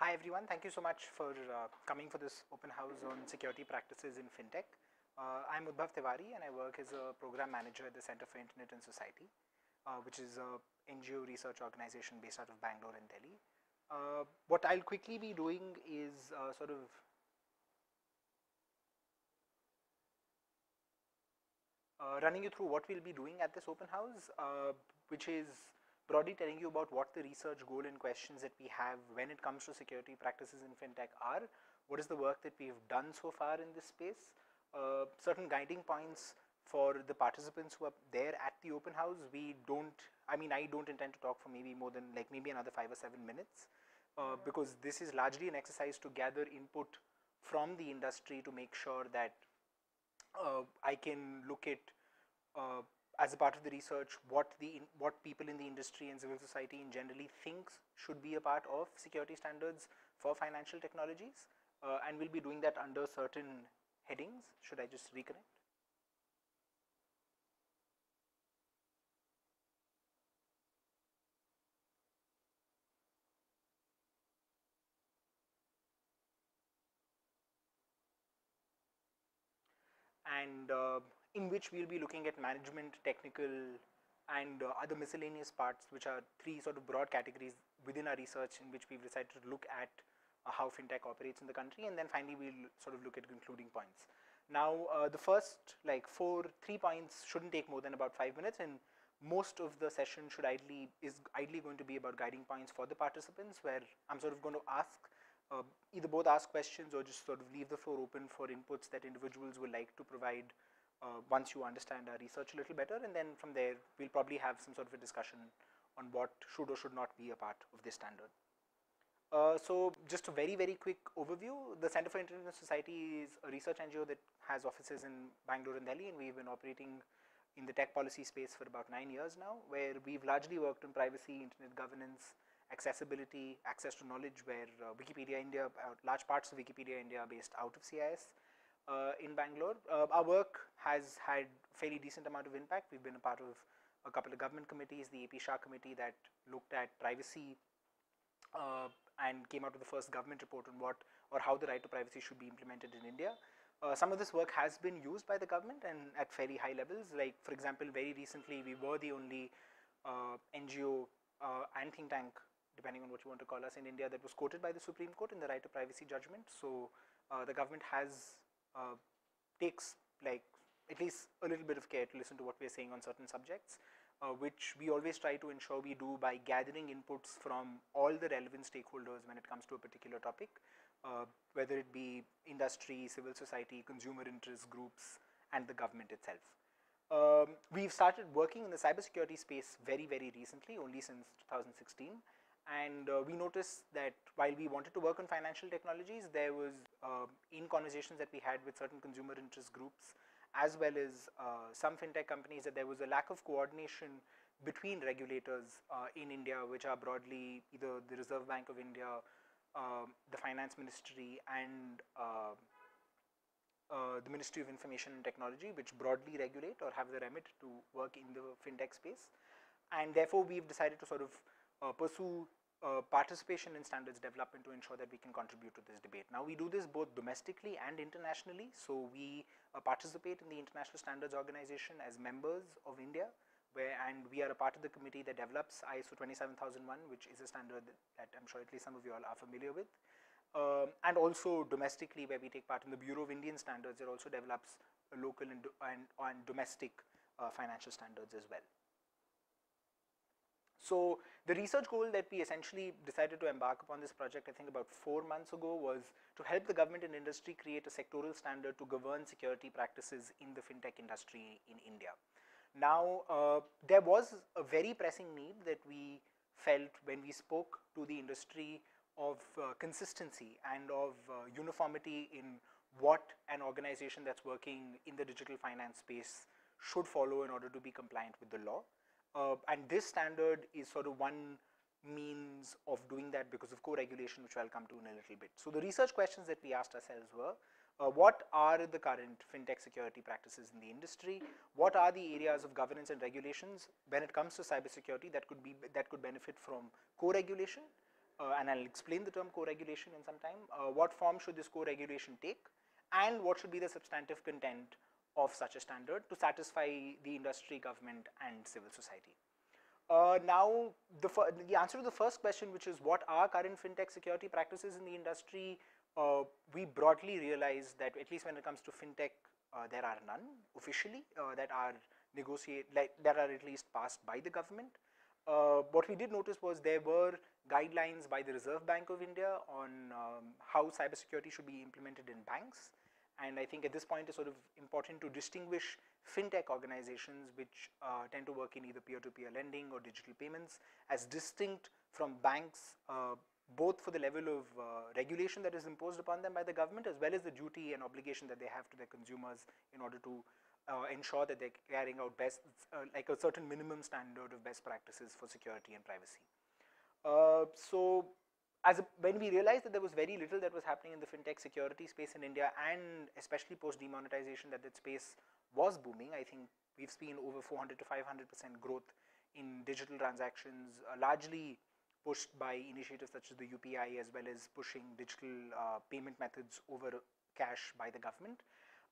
Hi everyone, thank you so much for uh, coming for this open house on security practices in FinTech. Uh, I'm Udbhav Tiwari and I work as a program manager at the Center for Internet and Society, uh, which is a NGO research organization based out of Bangalore and Delhi. Uh, what I'll quickly be doing is uh, sort of uh, running you through what we'll be doing at this open house, which is broadly telling you about what the research goal and questions that we have when it comes to security practices in fintech are, what is the work that we've done so far in this space, uh, certain guiding points for the participants who are there at the open house. We don't, I mean, I don't intend to talk for maybe more than like maybe another five or seven minutes uh, because this is largely an exercise to gather input from the industry to make sure that uh, I can look at uh, as a part of the research what the what people in the industry and civil society in generally thinks should be a part of security standards for financial technologies uh, and we'll be doing that under certain headings. Should I just reconnect? and uh, in which we'll be looking at management, technical and uh, other miscellaneous parts which are three sort of broad categories within our research in which we've decided to look at uh, how fintech operates in the country and then finally we'll sort of look at concluding points. Now uh, the first like four, three points shouldn't take more than about five minutes and most of the session should ideally is ideally going to be about guiding points for the participants where I'm sort of going to ask uh, either both ask questions or just sort of leave the floor open for inputs that individuals would like to provide uh, once you understand our research a little better and then from there we'll probably have some sort of a discussion on what should or should not be a part of this standard. Uh, so just a very very quick overview, the Center for Internet Society is a research NGO that has offices in Bangalore and Delhi and we've been operating in the tech policy space for about nine years now where we've largely worked on privacy, internet governance, accessibility, access to knowledge where uh, Wikipedia India, uh, large parts of Wikipedia India are based out of CIS uh, in Bangalore. Uh, our work has had fairly decent amount of impact. We've been a part of a couple of government committees, the AP Shah committee that looked at privacy uh, and came out with the first government report on what or how the right to privacy should be implemented in India. Uh, some of this work has been used by the government and at fairly high levels. Like for example, very recently we were the only uh, NGO uh, and think tank depending on what you want to call us in India that was quoted by the Supreme Court in the right to privacy judgment. So uh, the government has uh, takes like at least a little bit of care to listen to what we are saying on certain subjects, uh, which we always try to ensure we do by gathering inputs from all the relevant stakeholders when it comes to a particular topic, uh, whether it be industry, civil society, consumer interest groups, and the government itself. Um, we've started working in the cybersecurity space very, very recently, only since 2016 and uh, we noticed that while we wanted to work on financial technologies, there was uh, in conversations that we had with certain consumer interest groups as well as uh, some fintech companies that there was a lack of coordination between regulators uh, in India which are broadly either the Reserve Bank of India, um, the Finance Ministry and uh, uh, the Ministry of Information and Technology which broadly regulate or have the remit to work in the fintech space. And therefore we've decided to sort of uh, pursue uh, participation in standards development to ensure that we can contribute to this debate. Now we do this both domestically and internationally. So we uh, participate in the International Standards Organization as members of India where and we are a part of the committee that develops ISO 27001 which is a standard that, that I'm sure at least some of you all are familiar with. Um, and also domestically where we take part in the Bureau of Indian Standards it also develops local and, and, and domestic uh, financial standards as well. So the research goal that we essentially decided to embark upon this project I think about four months ago was to help the government and industry create a sectoral standard to govern security practices in the fintech industry in India. Now uh, there was a very pressing need that we felt when we spoke to the industry of uh, consistency and of uh, uniformity in what an organization that's working in the digital finance space should follow in order to be compliant with the law. Uh, and this standard is sort of one means of doing that because of co-regulation which I'll come to in a little bit. So the research questions that we asked ourselves were, uh, what are the current fintech security practices in the industry? What are the areas of governance and regulations when it comes to cybersecurity that could be that could benefit from co-regulation? uh, and I'll explain the term co-regulation in some time, uh, what form should this co-regulation take and what should be the substantive content of such a standard to satisfy the industry, government and civil society. Uh, now, the, the answer to the first question, which is what are current fintech security practices in the industry, uh, we broadly realize that at least when it comes to fintech, uh, there are none officially uh, that are negotiate like, that are at least passed by the government. Uh, what we did notice was there were guidelines by the Reserve Bank of India on um, how cybersecurity should be implemented in banks. And I think at this point it's sort of important to distinguish fintech organizations which uh, tend to work in either peer-to-peer -peer lending or digital payments as distinct from banks uh, both for the level of uh, regulation that is imposed upon them by the government as well as the duty and obligation that they have to their consumers in order to uh, ensure that they're carrying out best, uh, like a certain minimum standard of best practices for security and privacy. Uh, so as a, when we realized that there was very little that was happening in the fintech security space in India and especially post demonetization that that space was booming, I think we've seen over 400 to 500 percent growth in digital transactions, uh, largely pushed by initiatives such as the UPI as well as pushing digital uh, payment methods over cash by the government.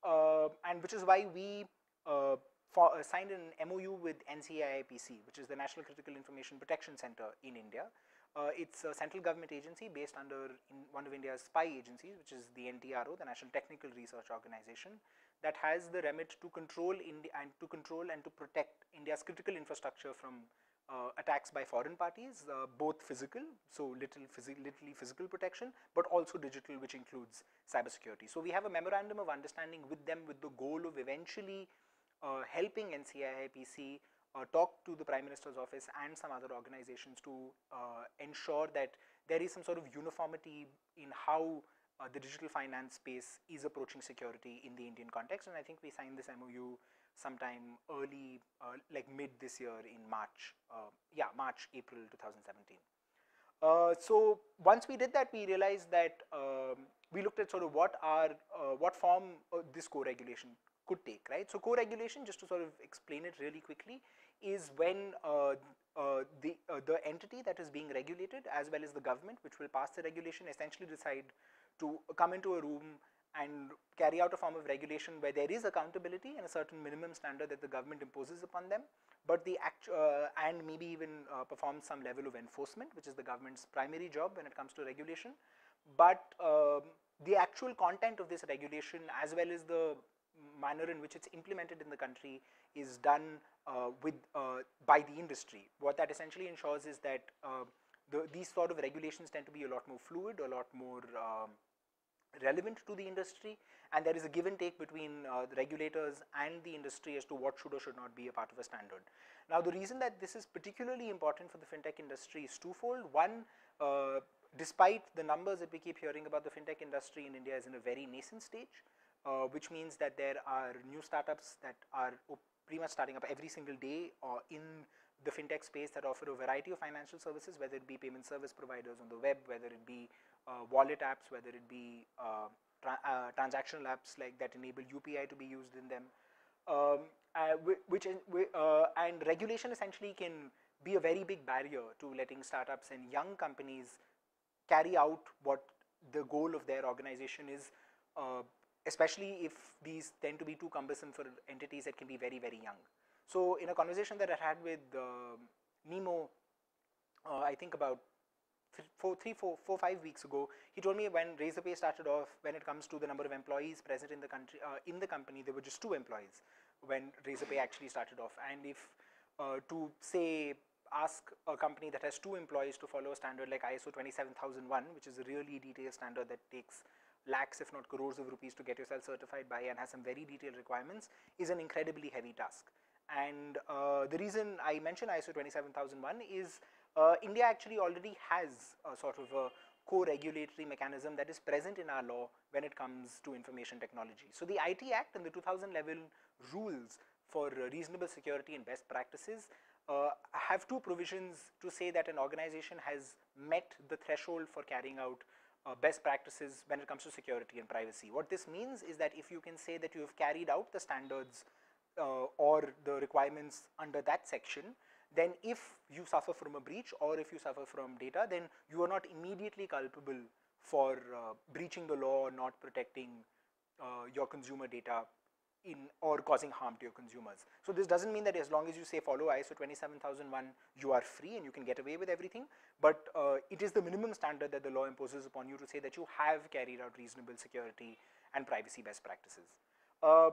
Uh, and which is why we uh, uh, signed an MOU with NCIIPC, which is the National Critical Information Protection Center in India. Uh, it's a central government agency based under one of India's spy agencies, which is the NTRO, the National Technical Research Organization, that has the remit to control India and to control and to protect India's critical infrastructure from uh, attacks by foreign parties, uh, both physical, so little phys literally physical protection, but also digital, which includes cybersecurity. So we have a memorandum of understanding with them with the goal of eventually uh, helping NCIIPC talk to the Prime Minister's office and some other organizations to uh, ensure that there is some sort of uniformity in how uh, the digital finance space is approaching security in the Indian context. And I think we signed this MOU sometime early, uh, like mid this year in March, uh, yeah, March, April 2017. Uh, so once we did that, we realized that um, we looked at sort of what are, uh, what form uh, this co-regulation could take, right? So co-regulation, just to sort of explain it really quickly, is when uh, the, the entity that is being regulated as well as the government which will pass the regulation essentially decide to come into a room and carry out a form of regulation where there is accountability and a certain minimum standard that the government imposes upon them, but the act uh, and maybe even uh, perform some level of enforcement, which is the government's primary job when it comes to regulation. But uh, the actual content of this regulation, as well as the manner in which it's implemented in the country, is done uh, with uh, by the industry. What that essentially ensures is that uh, the, these sort of regulations tend to be a lot more fluid, a lot more um, relevant to the industry and there is a give and take between uh, the regulators and the industry as to what should or should not be a part of a standard. Now the reason that this is particularly important for the fintech industry is twofold. One, uh, despite the numbers that we keep hearing about the fintech industry in India is in a very nascent stage, uh, which means that there are new startups that are pretty much starting up every single day uh, in the fintech space that offer a variety of financial services, whether it be payment service providers on the web, whether it be uh, wallet apps, whether it be uh, tra uh, transactional apps like that enable UPI to be used in them, um, which in, and regulation essentially can be a very big barrier to letting startups and young companies carry out what the goal of their organization is, uh, especially if these tend to be too cumbersome for entities that can be very, very young. So in a conversation that I had with uh, Nemo, uh, I think about four, three, four, four, five weeks ago, he told me when Razorpay started off, when it comes to the number of employees present in the country, uh, in the company, there were just two employees when Razorpay actually started off. And if uh, to say ask a company that has two employees to follow a standard like ISO 27001, which is a really detailed standard that takes lakhs if not crores of rupees to get yourself certified by and has some very detailed requirements, is an incredibly heavy task. And uh, the reason I mention ISO 27001 is uh, India actually already has a sort of a co-regulatory mechanism that is present in our law when it comes to information technology. So the IT Act and the 2011 rules for reasonable security and best practices uh, have two provisions to say that an organization has met the threshold for carrying out uh, best practices when it comes to security and privacy. What this means is that if you can say that you have carried out the standards uh, or the requirements under that section, then if you suffer from a breach or if you suffer from data, then you are not immediately culpable for uh, breaching the law or not protecting uh, your consumer data in or causing harm to your consumers. So this doesn't mean that as long as you say follow ISO 27001, you are free and you can get away with everything, but uh, it is the minimum standard that the law imposes upon you to say that you have carried out reasonable security and privacy best practices. Uh,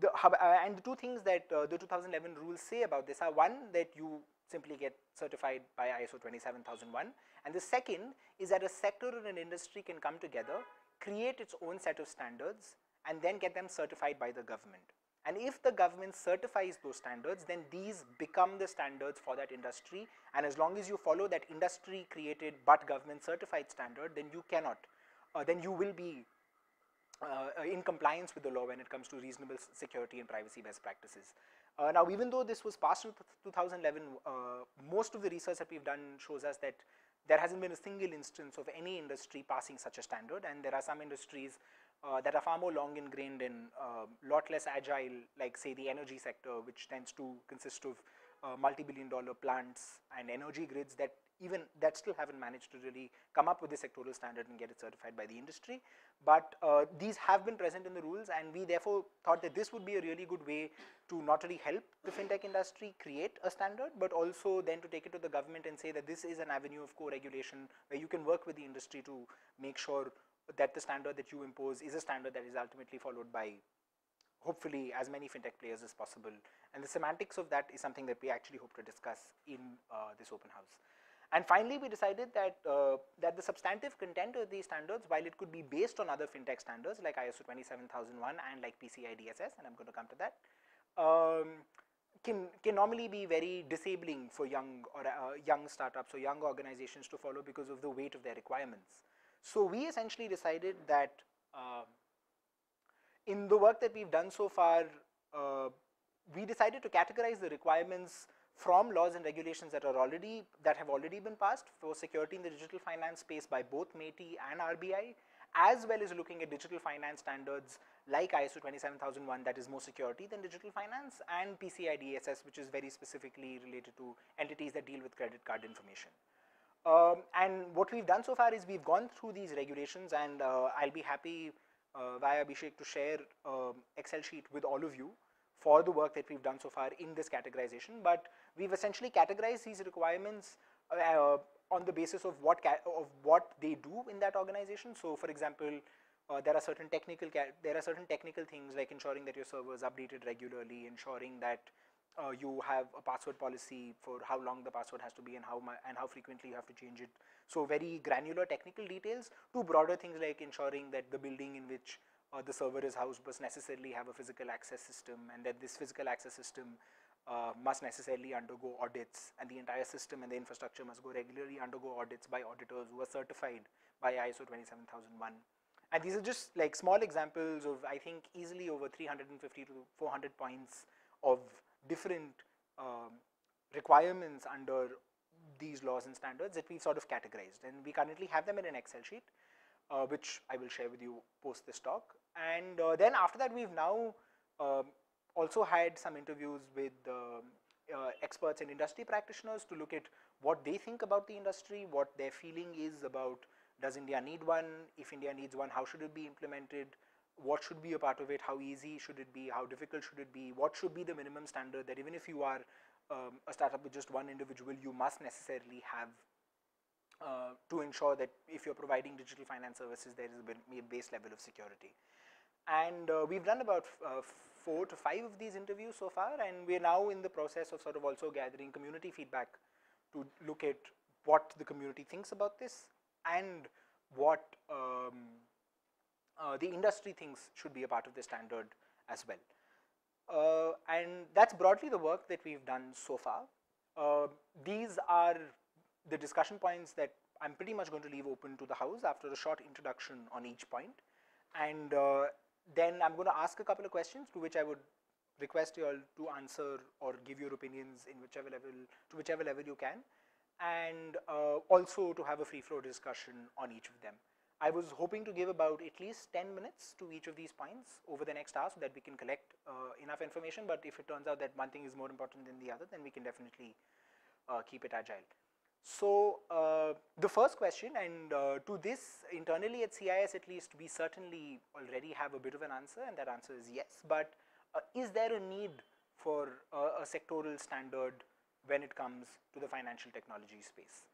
the, uh, and the two things that uh, the 2011 rules say about this are one that you simply get certified by ISO 27001 and the second is that a sector or an industry can come together, create its own set of standards and then get them certified by the government. And if the government certifies those standards, then these become the standards for that industry. And as long as you follow that industry created but government certified standard, then you cannot, uh, then you will be uh, in compliance with the law when it comes to reasonable security and privacy best practices. Uh, now, even though this was passed in 2011, uh, most of the research that we've done shows us that there hasn't been a single instance of any industry passing such a standard, and there are some industries uh, that are far more long ingrained and a uh, lot less agile, like say the energy sector, which tends to consist of uh, multi-billion dollar plants and energy grids that even that still haven't managed to really come up with the sectoral standard and get it certified by the industry. But uh, these have been present in the rules and we therefore thought that this would be a really good way to not only help the fintech industry create a standard, but also then to take it to the government and say that this is an avenue of co-regulation where you can work with the industry to make sure that the standard that you impose is a standard that is ultimately followed by hopefully as many fintech players as possible. And the semantics of that is something that we actually hope to discuss in uh, this open house. And finally, we decided that, uh, that the substantive content of these standards, while it could be based on other fintech standards like ISO 27001 and like PCI DSS, and I'm going to come to that, um, can, can normally be very disabling for young or uh, young startups or young organizations to follow because of the weight of their requirements. So we essentially decided that uh, in the work that we've done so far, uh, we decided to categorize the requirements from laws and regulations that are already that have already been passed for security in the digital finance space by both MeitY and RBI, as well as looking at digital finance standards like ISO 27001 that is more security than digital finance and PCI DSS which is very specifically related to entities that deal with credit card information. Um, and what we've done so far is we've gone through these regulations and uh, I'll be happy uh, via Abhishek to share um, Excel sheet with all of you for the work that we've done so far in this categorization, but we've essentially categorized these requirements uh, on the basis of what of what they do in that organization. So, for example, uh, there are certain technical there are certain technical things like ensuring that your server is updated regularly, ensuring that uh, you have a password policy for how long the password has to be and how and how frequently you have to change it. So, very granular technical details to broader things like ensuring that the building in which uh, the server is housed must necessarily have a physical access system and that this physical access system uh, must necessarily undergo audits and the entire system and the infrastructure must go regularly undergo audits by auditors who are certified by ISO 27001. And these are just like small examples of I think easily over 350 to 400 points of different um, requirements under these laws and standards that we've sort of categorized. And we currently have them in an Excel sheet uh, which I will share with you post this talk. And uh, then after that, we've now um, also had some interviews with um, uh, experts and industry practitioners to look at what they think about the industry, what their feeling is about does India need one, if India needs one, how should it be implemented, what should be a part of it, how easy should it be, how difficult should it be, what should be the minimum standard that even if you are um, a startup with just one individual, you must necessarily have uh, to ensure that if you're providing digital finance services, there is a base level of security. And uh, we've done about uh, four to five of these interviews so far, and we're now in the process of sort of also gathering community feedback to look at what the community thinks about this and what um, uh, the industry things should be a part of the standard as well. Uh, and that's broadly the work that we've done so far. Uh, these are the discussion points that I'm pretty much going to leave open to the house after a short introduction on each point. And uh, then I'm going to ask a couple of questions to which I would request you all to answer or give your opinions in whichever level, to whichever level you can. And uh, also to have a free flow discussion on each of them. I was hoping to give about at least 10 minutes to each of these points over the next hour so that we can collect uh, enough information. But if it turns out that one thing is more important than the other, then we can definitely uh, keep it agile. So uh, the first question, and uh, to this internally at CIS at least, we certainly already have a bit of an answer, and that answer is yes. But uh, is there a need for a sectoral standard when it comes to the financial technology space?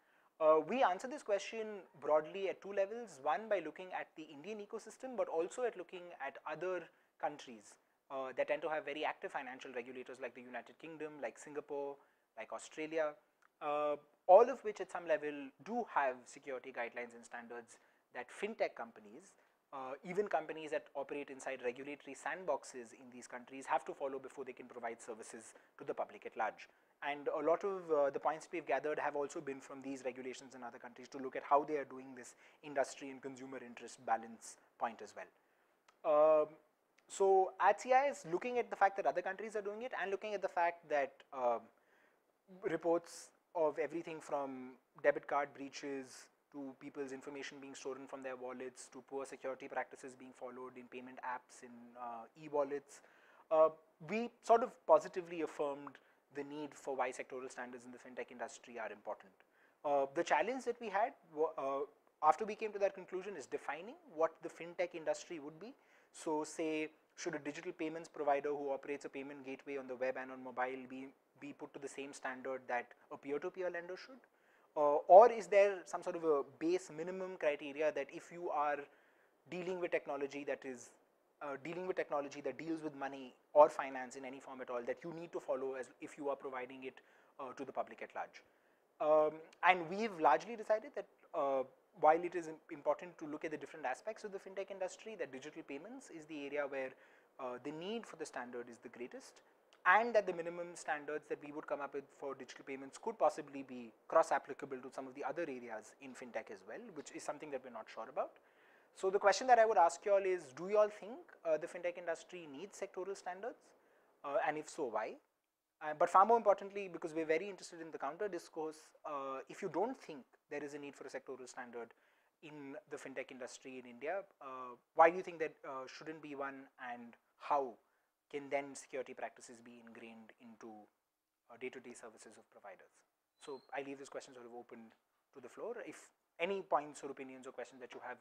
Uh, we answer this question broadly at two levels. One by looking at the Indian ecosystem, but also at looking at other countries uh, that tend to have very active financial regulators like the United Kingdom, like Singapore, like Australia, uh, all of which at some level do have security guidelines and standards that fintech companies, uh, even companies that operate inside regulatory sandboxes in these countries have to follow before they can provide services to the public at large. And a lot of uh, the points we've gathered have also been from these regulations in other countries to look at how they are doing this industry and consumer interest balance point as well. Um, so at CIS, looking at the fact that other countries are doing it and looking at the fact that um, reports of everything from debit card breaches to people's information being stolen from their wallets to poor security practices being followed in payment apps, in uh, e-wallets, uh, we sort of positively affirmed the need for why sectoral standards in the fintech industry are important. Uh, the challenge that we had uh, after we came to that conclusion is defining what the fintech industry would be. So say, should a digital payments provider who operates a payment gateway on the web and on mobile be be put to the same standard that a peer-to-peer -peer lender should? Uh, or is there some sort of a base minimum criteria that if you are dealing with technology that is uh, dealing with technology that deals with money or finance in any form at all that you need to follow as if you are providing it uh, to the public at large. Um, and we've largely decided that uh, while it is important to look at the different aspects of the fintech industry, that digital payments is the area where uh, the need for the standard is the greatest and that the minimum standards that we would come up with for digital payments could possibly be cross-applicable to some of the other areas in fintech as well, which is something that we're not sure about. So the question that I would ask you all is, do you all think uh, the fintech industry needs sectoral standards? Uh, and if so, why? Uh, but far more importantly, because we're very interested in the counter discourse, uh, if you don't think there is a need for a sectoral standard in the fintech industry in India, uh, why do you think that uh, shouldn't be one and how can then security practices be ingrained into day-to-day -day services of providers? So I leave this question sort of open to the floor. If any points or opinions or questions that you have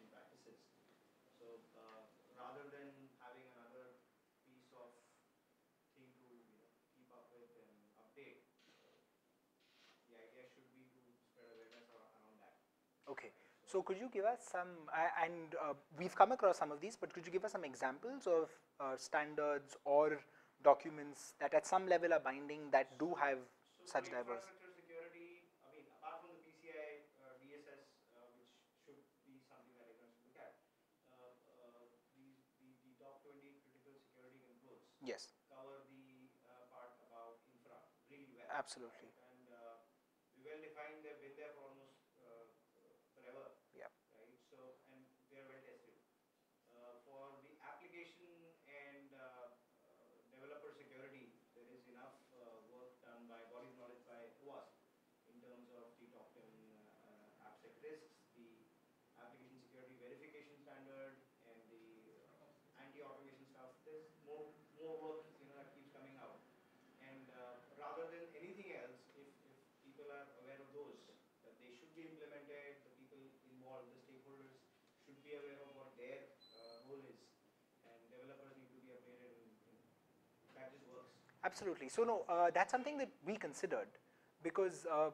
Okay. So could you give us some, uh, and uh, we've come across some of these, but could you give us some examples of uh, standards or documents that at some level are binding that do have so such diverse? security, I mean, apart from the PCI DSS, uh, uh, which should be something that everyone should look at, uh, the, the, the top 20 critical security controls yes. cover the part about infra really well. Absolutely. And Absolutely. So no, uh, that's something that we considered because uh,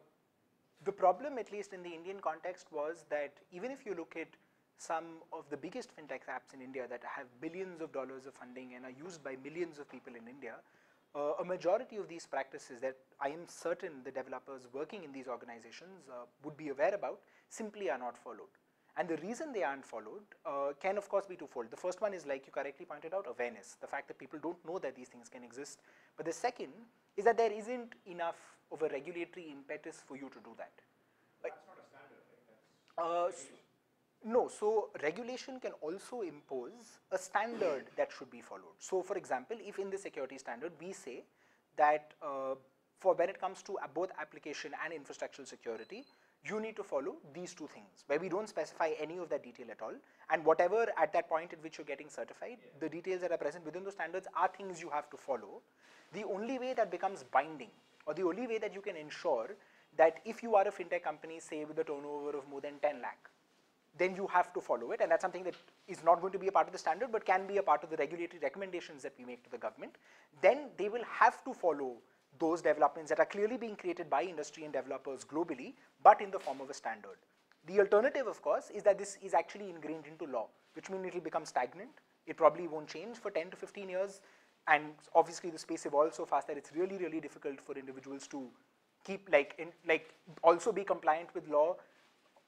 the problem, at least in the Indian context, was that even if you look at some of the biggest fintech apps in India that have billions of dollars of funding and are used by millions of people in India, uh, a majority of these practices that I am certain the developers working in these organizations uh, would be aware about simply are not followed. And the reason they aren't followed uh, can of course be twofold. The first one is like you correctly pointed out, awareness, the fact that people don't know that these things can exist. But the second is that there isn't enough of a regulatory impetus for you to do that. Uh, s- no, so regulation can also impose a standard that should be followed. So, for example, if in the security standard we say that uh, for when it comes to uh, both application and infrastructural security, you need to follow these two things, where we don't specify any of that detail at all, and whatever at that point at which you're getting certified, the details that are present within those standards are things you have to follow. The only way that becomes binding, or the only way that you can ensure that if you are a fintech company, say with a turnover of more than 10 lakh, then you have to follow it. And that's something that is not going to be a part of the standard but can be a part of the regulatory recommendations that we make to the government, then they will have to follow those developments that are clearly being created by industry and developers globally but in the form of a standard. The alternative of course is that this is actually ingrained into law which means it will become stagnant, it probably won't change for 10 to 15 years. And obviously the space evolves so fast that it's really really difficult for individuals to keep like in, like also be compliant with law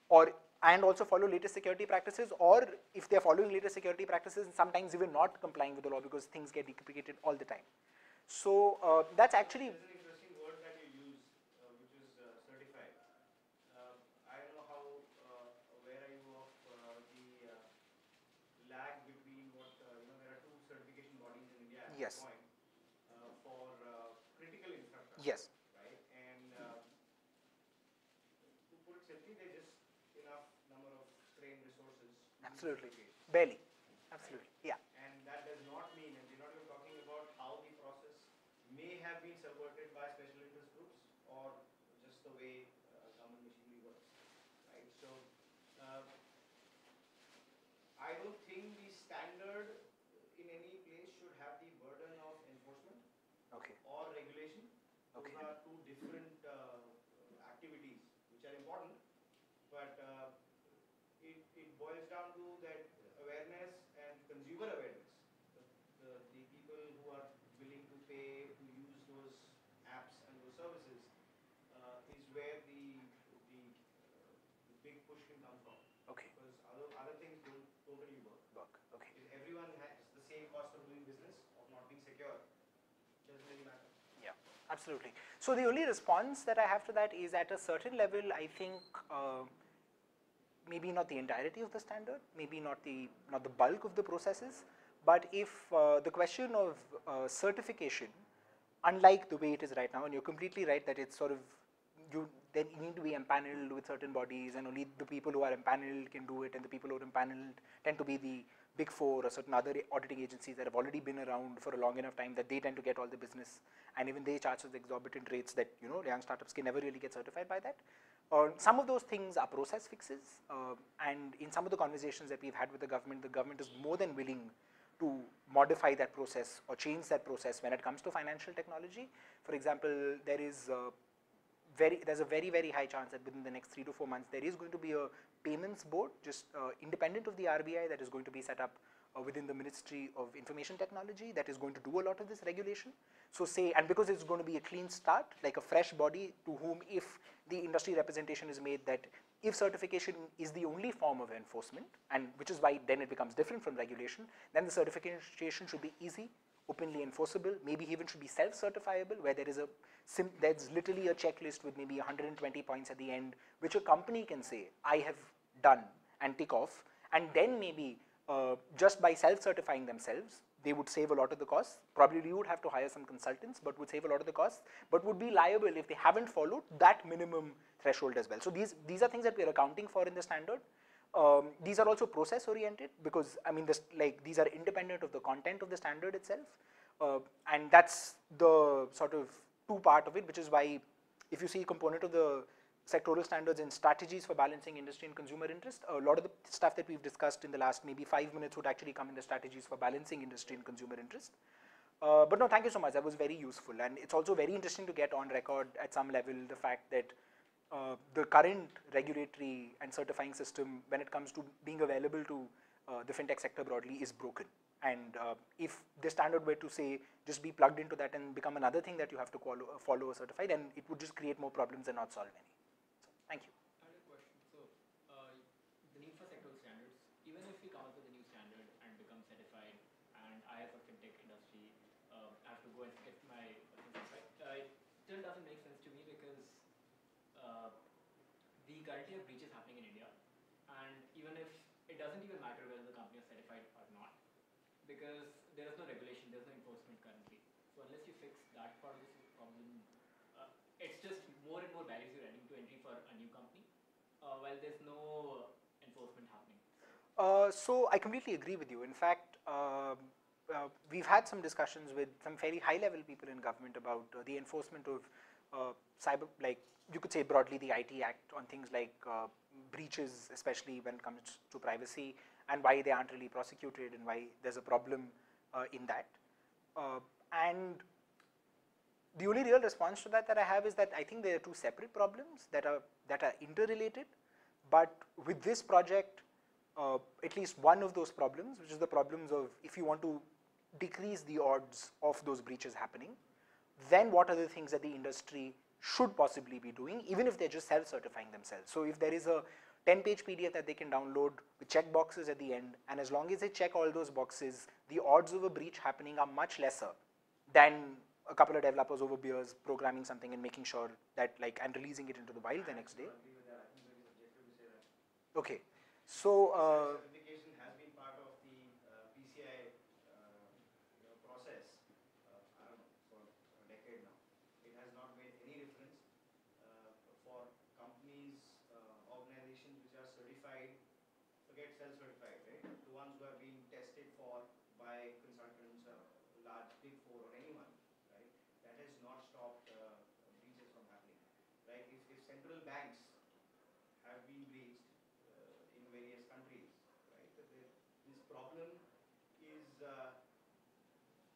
or and also follow latest security practices or if they're following latest security practices sometimes even not complying with the law because things get deprecated all the time so uh, that's actually There's an interesting word that you use, which is certified. I don't know how aware are you of the lag between what, you know, there are two certification bodies in India at Yes. point uh, for uh, critical infrastructure. yes Right, and uh, to put it simply, there's just enough number of trained resources. Absolutely. barely absolutely yeah And that does not mean, and we're not even talking about how the process may have been subverted by special interest groups or just the way uh, government machinery works, right? So, uh, I don't think the standard in any place should have the burden of enforcement okay or regulation. Okay. Those are two different uh, activities which are important, but uh, it, it boils down to that awareness and consumer awareness. The, the, the people who are willing to pay to use those apps and those services uh, is where the, the, uh, the big push can come from. okay Because other, other things don't totally work. work okay If everyone has the same cost of doing business, of not being secure, doesn't really matter. Yeah, absolutely. So the only response that I have to that is at a certain level, I think uh, maybe not the entirety of the standard, maybe not the not the bulk of the processes, but if uh, the question of uh, certification, unlike the way it is right now, and you're completely right that it's sort of you then you need to be empaneled with certain bodies, and only the people who are empaneled can do it, and the people who are empaneled tend to be the big four or certain other auditing agencies that have already been around for a long enough time that they tend to get all the business, and even they charge us exorbitant rates that you know young startups can never really get certified by that. Uh, some of those things are process fixes, uh, and in some of the conversations that we've had with the government, the government is more than willing to modify that process or change that process when it comes to financial technology. For example, there is uh, very there's a very very high chance that within the next three to four months there is going to be a payments board just uh, independent of the RBI that is going to be set up uh, within the Ministry of Information Technology that is going to do a lot of this regulation. So say and because it's going to be a clean start like a fresh body to whom if the industry representation is made that if certification is the only form of enforcement and which is why then it becomes different from regulation then the certification should be easy openly enforceable, maybe even should be self-certifiable, where there is a there's literally a checklist with maybe 120 points at the end, which a company can say, I have done and tick off, and then maybe uh, just by self-certifying themselves, they would save a lot of the costs. Probably you would have to hire some consultants, but would save a lot of the costs, but would be liable if they haven't followed that minimum threshold as well. So these these are things that we are accounting for in the standard. Um, these are also process oriented because I mean this like these are independent of the content of the standard itself, uh, and that's the sort of two part of it, which is why if you see a component of the sectoral standards and strategies for balancing industry and consumer interest, a lot of the stuff that we've discussed in the last maybe five minutes would actually come in the strategies for balancing industry and consumer interest. Uh, but no, thank you so much. That was very useful, and it's also very interesting to get on record at some level the fact that uh, the current regulatory and certifying system, when it comes to being available to uh, the fintech sector broadly, is broken. And uh, if the standard were to say just be plugged into that and become another thing that you have to follow, follow or certify, then it would just create more problems and not solve any. So, thank you. I have a question. So, uh, the need for sectoral standards, even if we come up with a new standard and become certified, and I as a fintech industry uh, have to go and get my things right, uh, it still doesn't make sense to me because uh, the currently have breaches happening in India, even if it doesn't even matter whether the company is certified or not, because there is no regulation, there's no enforcement currently. So unless you fix that part of the problem, uh, it's just more and more barriers you're adding to entry for a new company, uh, while there's no enforcement happening. Uh, so I completely agree with you. In fact, um, uh, we've had some discussions with some very high-level people in government about uh, the enforcement of uh, cyber, like you could say broadly the IT Act on things like breaches, especially when it comes to privacy, and why they aren't really prosecuted and why there's a problem uh, in that. Uh, and the only real response to that that I have is that I think there are two separate problems that are that are interrelated, but with this project, uh, at least one of those problems, which is the problems of if you want to decrease the odds of those breaches happening, then what are the things that the industry should possibly be doing, even if they're just self-certifying themselves. So if there is a 10-page PDF that they can download with check boxes at the end, and as long as they check all those boxes, the odds of a breach happening are much lesser than a couple of developers over beers programming something and making sure that like and releasing it into the wild the next day. Okay, so uh, Certification has been part of the uh, PCI uh, you know, process, uh, I don't know, for a decade now. It has not made any difference uh, for companies, uh, organizations which are certified, forget self-certified, right? The ones who have been tested for by consultants, uh, large big four or anyone, right? That has not stopped uh, breaches from happening, right? If, if central banks have been breached uh, in various countries, right? that the- This problem is, uh,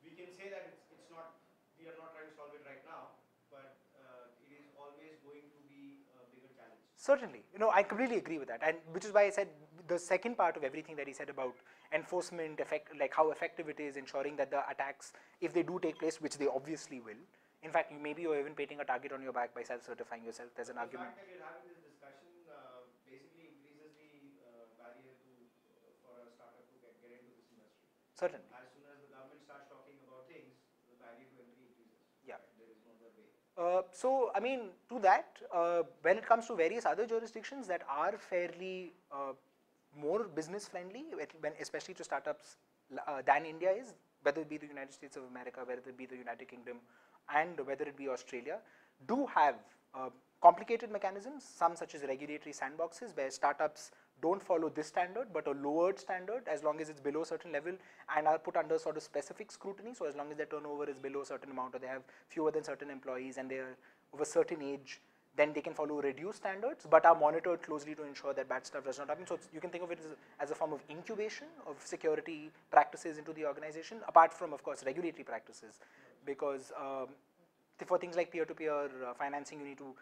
we can say that it's, it's not, we are not trying to solve it right now, but uh, it is always going to be a bigger challenge. Certainly, you know, I completely agree with that, and which is why I said the second part of everything that he said about enforcement, effect, like how effective it is, ensuring that the attacks, if they do take place, which they obviously will. In fact, you maybe you're even painting a target on your back by self-certifying yourself. There's an The argument. fact that we're having this discussion uh, basically increases the uh, barrier to, uh, for a startup to get, get into this industry. Certainly, As soon as the government starts talking about things, the barrier to entry increases. Yeah. Right? There is no other way. Uh, so, I mean, to that, uh, when it comes to various other jurisdictions that are fairly uh, more business friendly, when, especially to startups uh, than India is, whether it be the United States of America, whether it be the United Kingdom, and whether it be Australia, do have uh, complicated mechanisms, some such as regulatory sandboxes, where startups don't follow this standard, but a lowered standard as long as it's below a certain level and are put under sort of specific scrutiny. So as long as their turnover is below a certain amount or they have fewer than certain employees and they are of a certain age, then they can follow reduced standards, but are monitored closely to ensure that bad stuff does not happen. So you can think of it as, as a form of incubation of security practices into the organization, apart from, of course, regulatory practices, because um, for things like peer-to-peer uh, financing, you need to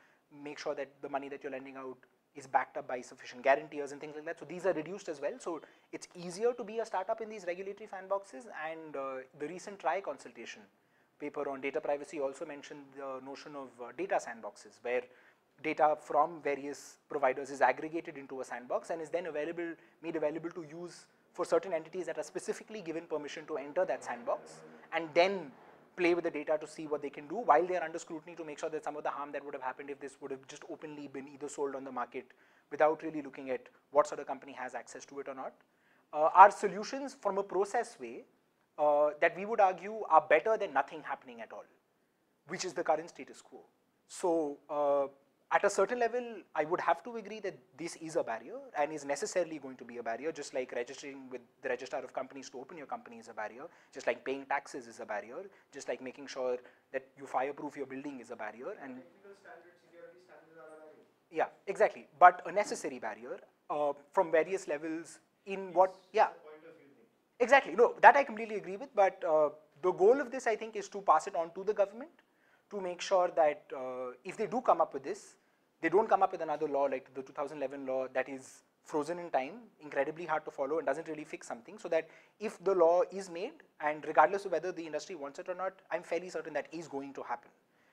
make sure that the money that you're lending out is backed up by sufficient guarantees and things like that. So these are reduced as well. So it's easier to be a startup in these regulatory sandboxes. And uh, the recent TRAI consultation paper on data privacy also mentioned the notion of uh, data sandboxes, where data from various providers is aggregated into a sandbox and is then available, made available to use for certain entities that are specifically given permission to enter that sandbox, and then play with the data to see what they can do while they are under scrutiny to make sure that some of the harm that would have happened if this would have just openly been either sold on the market without really looking at what sort of company has access to it or not. Uh, our solutions from a process way uh, that we would argue are better than nothing happening at all, which is the current status quo. So uh, at a certain level, I would have to agree that this is a barrier and is necessarily going to be a barrier, just like registering with the registrar of companies to open your company is a barrier, just like paying taxes is a barrier, just like making sure that you fireproof your building is a barrier, and Technical standards, security standards are a barrier. yeah, exactly, but a necessary barrier uh, from various levels in what, yeah, The point of view. Exactly. No, that I completely agree with. But uh, the goal of this, I think, is to pass it on to the government to make sure that uh, if they do come up with this, they don't come up with another law like the 2011 law that is frozen in time, incredibly hard to follow, and doesn't really fix something. So that if the law is made, and regardless of whether the industry wants it or not, I'm fairly certain that is going to happen.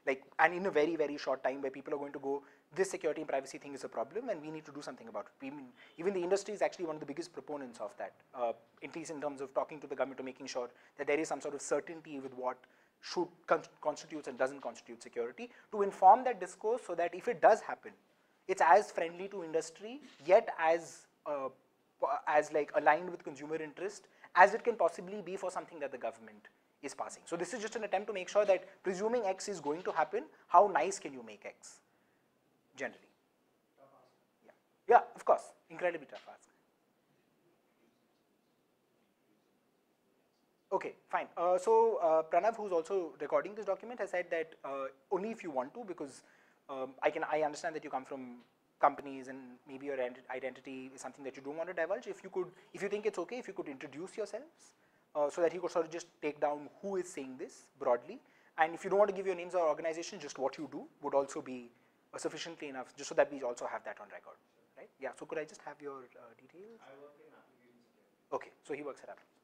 Like, and in a very, very short time, where people are going to go, this security and privacy thing is a problem, and we need to do something about it. Mean, even the industry is actually one of the biggest proponents of that, uh, at least in terms of talking to the government to making sure that there is some sort of certainty with what should con- constitutes and doesn't constitute security to inform that discourse so that if it does happen, it's as friendly to industry yet as uh, as like aligned with consumer interest as it can possibly be for something that the government is passing. So this is just an attempt to make sure that presuming X is going to happen, how nice can you make X generally? Yeah, yeah, of course, incredibly tough ask. Okay, fine. Uh, so uh, Pranav, who's also recording this document, has said that uh, only if you want to, because um, I can I understand that you come from companies and maybe your ident- identity is something that you don't want to divulge. If you could, if you think it's okay, if you could introduce yourselves, uh, so that you could sort of just take down who is saying this broadly, and if you don't want to give your names or organization, just what you do would also be uh, sufficiently enough, just so that we also have that on record, right? Yeah. So could I just have your uh, details? I work in application security. Okay. So he works at Apple.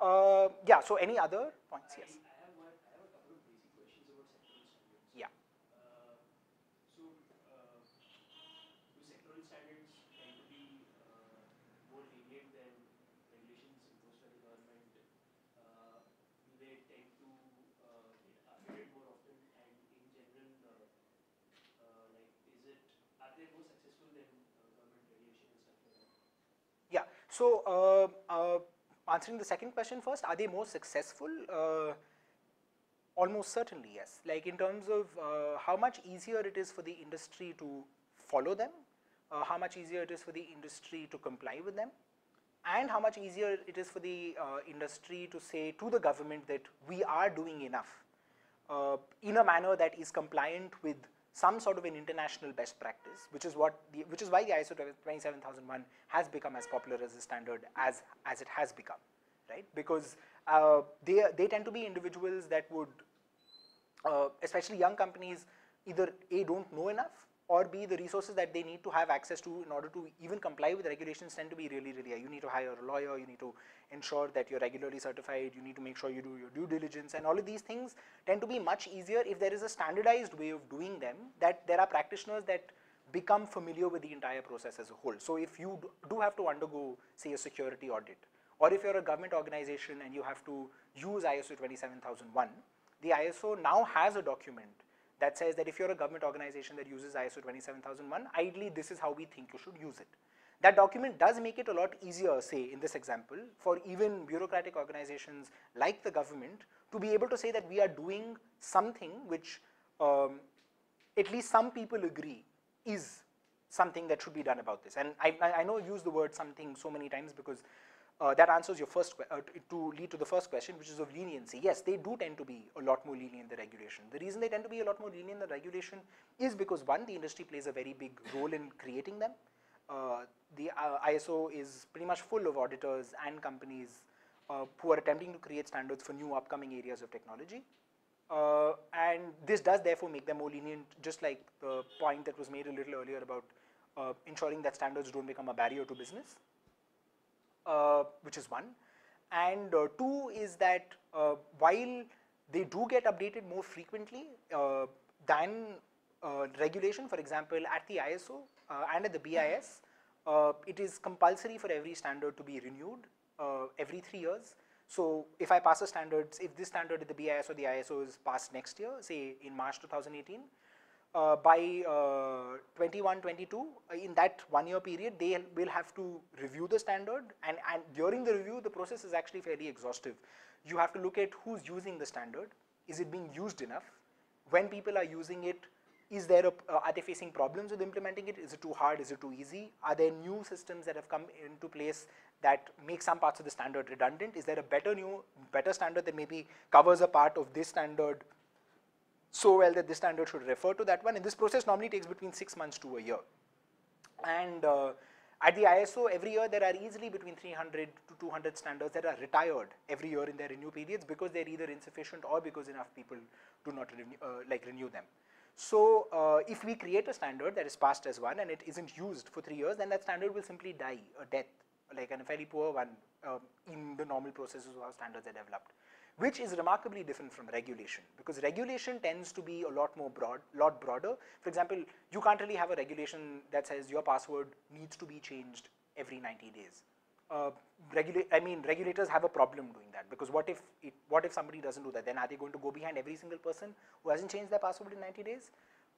Uh, yeah. So any other points? Yes. I have one, I have a couple of basic questions about sectoral standards. Yeah. Uh, so, uh, do sectoral standards tend to be uh, answering the second question first, are they more successful? Uh, almost certainly, yes. Like in terms of uh, how much easier it is for the industry to follow them, uh, how much easier it is for the industry to comply with them, and how much easier it is for the uh, industry to say to the government that we are doing enough uh, in a manner that is compliant with some sort of an international best practice, which is what the, which is why the ISO 27001 has become as popular as a standard as as it has become, right? Because uh, they they tend to be individuals that would, uh, especially young companies, either a don't know enough or b the resources that they need to have access to in order to even comply with regulations tend to be really really high. You need to hire a lawyer, you need to ensure that you're regularly certified, you need to make sure you do your due diligence and all of these things tend to be much easier if there is a standardized way of doing them that there are practitioners that become familiar with the entire process as a whole. So if you do have to undergo say a security audit or if you're a government organization and you have to use ISO 27001, the ISO now has a document that says that if you're a government organization that uses ISO 27001, ideally this is how we think you should use it. That document does make it a lot easier, say in this example, for even bureaucratic organizations like the government to be able to say that we are doing something which um, at least some people agree is something that should be done about this. And I, I know I use the word something so many times because uh, that answers your first uh, to lead to the first question, which is of leniency. Yes, they do tend to be a lot more lenient than regulation. The reason they tend to be a lot more lenient than regulation is because one, the industry plays a very big role in creating them. Uh, the uh, ISO is pretty much full of auditors and companies uh, who are attempting to create standards for new upcoming areas of technology. Uh, and this does therefore make them more lenient, just like the point that was made a little earlier about ensuring that standards don't become a barrier to business which is one. And uh, two is that uh, while they do get updated more frequently uh, than uh, regulation, for example, at the ISO uh, and at the BIS, uh, it is compulsory for every standard to be renewed uh, every three years. So if I pass a standard, if this standard at the BIS or the ISO is passed next year, say in March 2018, uh, by uh, 21, 22, uh, in that one year period, they will have to review the standard and, and during the review, the process is actually fairly exhaustive. You have to look at who's using the standard, is it being used enough, when people are using it, is there a, uh, are they facing problems with implementing it, is it too hard, is it too easy, are there new systems that have come into place that make some parts of the standard redundant, is there a better new, better standard that maybe covers a part of this standard so well that this standard should refer to that one. And this process normally takes between six months to a year. And uh, at the ISO, every year there are easily between 300 to 200 standards that are retired every year in their renew periods because they're either insufficient or because enough people do not renew, uh, like renew them. So uh, if we create a standard that is passed as one and it isn't used for three years, then that standard will simply die a death, like a very poor one um, in the normal processes of how standards are developed which is remarkably different from regulation because regulation tends to be a lot more broad, lot broader. For example, you can't really have a regulation that says your password needs to be changed every 90 days. Uh, I mean, regulators have a problem doing that because what if it, what if somebody doesn't do that? Then are they going to go behind every single person who hasn't changed their password in 90 days?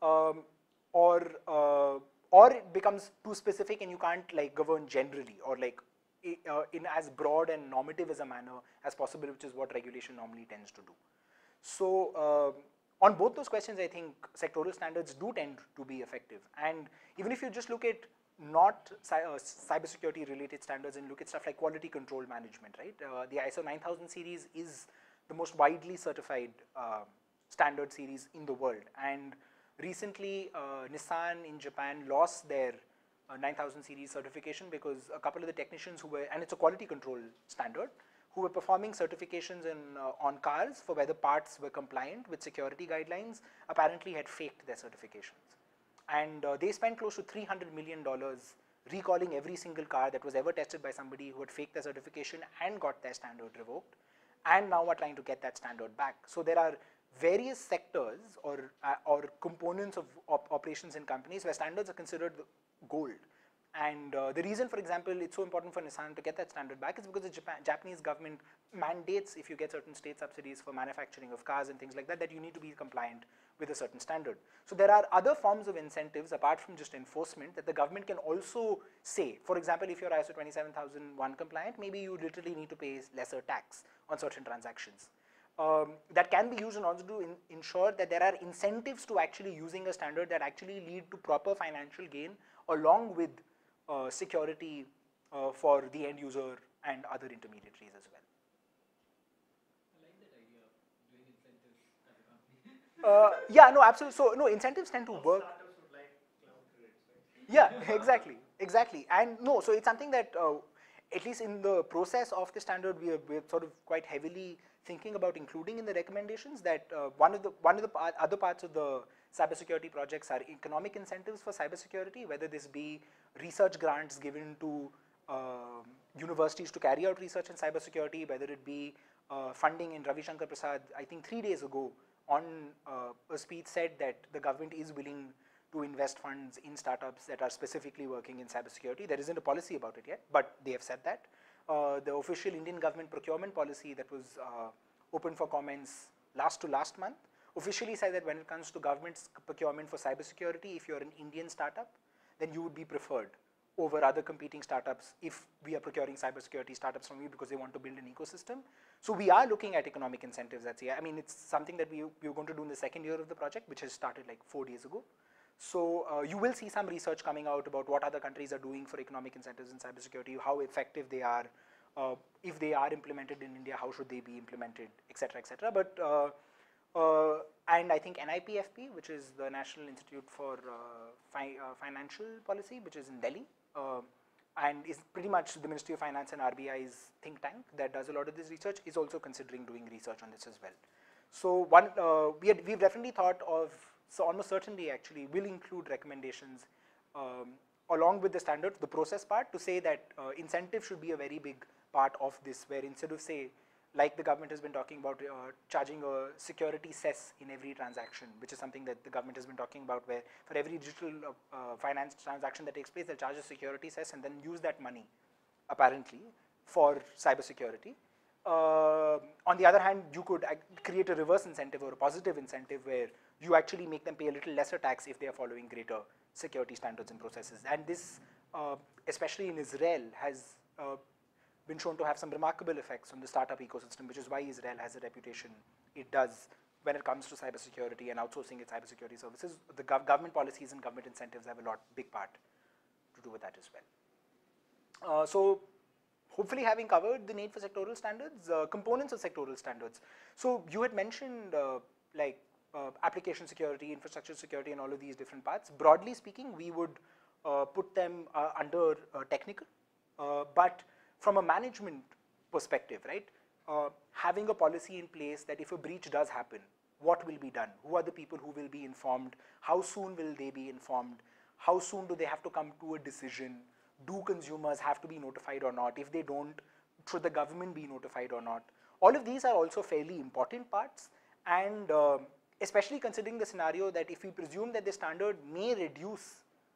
Um, or uh, or it becomes too specific and you can't like govern generally or like in as broad and normative as a manner as possible, which is what regulation normally tends to do. So uh, on both those questions, I think sectoral standards do tend to be effective. And even if you just look at not cy- uh, cybersecurity related standards and look at stuff like quality control management, right? Uh, the ISO 9000 series is the most widely certified uh, standard series in the world. And recently, uh, Nissan in Japan lost their uh, 9000 series certification because a couple of the technicians who were, and it's a quality control standard, who were performing certifications in, uh, on cars for whether parts were compliant with security guidelines, apparently had faked their certifications. And uh, they spent close to $300 million recalling every single car that was ever tested by somebody who had faked their certification and got their standard revoked, and now are trying to get that standard back. So there are various sectors or, uh, or components of op operations in companies where standards are considered gold. And uh, the reason, for example, it's so important for Nissan to get that standard back is because the Japan, Japanese government mandates if you get certain state subsidies for manufacturing of cars and things like that, that you need to be compliant with a certain standard. So there are other forms of incentives apart from just enforcement that the government can also say. For example, if you're ISO 27001 compliant, maybe you literally need to pay lesser tax on certain transactions. Um, that can be used in order to in, ensure that there are incentives to actually using a standard that actually lead to proper financial gain along with uh, security uh, for the end user and other intermediaries as well. Like that idea of doing incentives as a company. Uh, yeah, no, absolutely. So, no, incentives tend to work. Like cloud credits, right? Yeah, exactly, exactly. And no, so it's something that uh, at least in the process of the standard, we are we're sort of quite heavily thinking about including in the recommendations that uh, one of the one of the other parts of the cybersecurity projects are economic incentives for cybersecurity, whether this be research grants given to um universities to carry out research in cybersecurity, whether it be uh, funding in Ravi Shankar Prasad, I think three days ago on uh, a speech said that the government is willing to invest funds in startups that are specifically working in cybersecurity. There isn't a policy about it yet, but they have said that. Uh, the official Indian government procurement policy that was uh, open for comments last to last month officially say that when it comes to government procurement for cybersecurity, if you're an Indian startup, then you would be preferred over other competing startups if we are procuring cybersecurity startups from you because they want to build an ecosystem. So we are looking at economic incentives. That's yeah. I mean, it's something that we we are going to do in the second year of the project, which has started like four days ago. So uh, you will see some research coming out about what other countries are doing for economic incentives in cybersecurity, how effective they are, uh, if they are implemented in India, how should they be implemented, et cetera, et cetera. But uh, and I think NIPFP, which is the National Institute for uh, Fi- uh, Financial Policy, which is in Delhi, uh, and is pretty much the Ministry of Finance and RBI's think tank that does a lot of this research, is also considering doing research on this as well. So one, uh, we had, we've definitely thought of, so almost certainly actually will include recommendations um, along with the standards, the process part, to say that uh, incentive should be a very big part of this, where instead of say, like the government has been talking about uh, charging a security cess in every transaction, which is something that the government has been talking about, where for every digital uh, uh, finance transaction that takes place, they'll charge a security cess and then use that money, apparently, for cybersecurity. Uh, on the other hand, you could create a reverse incentive or a positive incentive where you actually make them pay a little lesser tax if they are following greater security standards and processes. And this, uh, especially in Israel, has uh, been shown to have some remarkable effects on the startup ecosystem, which is why Israel has a reputation it does when it comes to cybersecurity and outsourcing its cybersecurity services. The gov- government policies and government incentives have a lot big part to do with that as well. Uh, so hopefully having covered the need for sectoral standards, uh, components of sectoral standards. So you had mentioned uh, like uh, application security, infrastructure security, and all of these different parts. Broadly speaking, we would uh, put them uh, under technical, but from a management perspective, right? Uh, having a policy in place that if a breach does happen, what will be done? Who are the people who will be informed? How soon will they be informed? How soon do they have to come to a decision? Do consumers have to be notified or not? If they don't, should the government be notified or not? All of these are also fairly important parts, and uh, especially considering the scenario that if we presume that the standard may reduce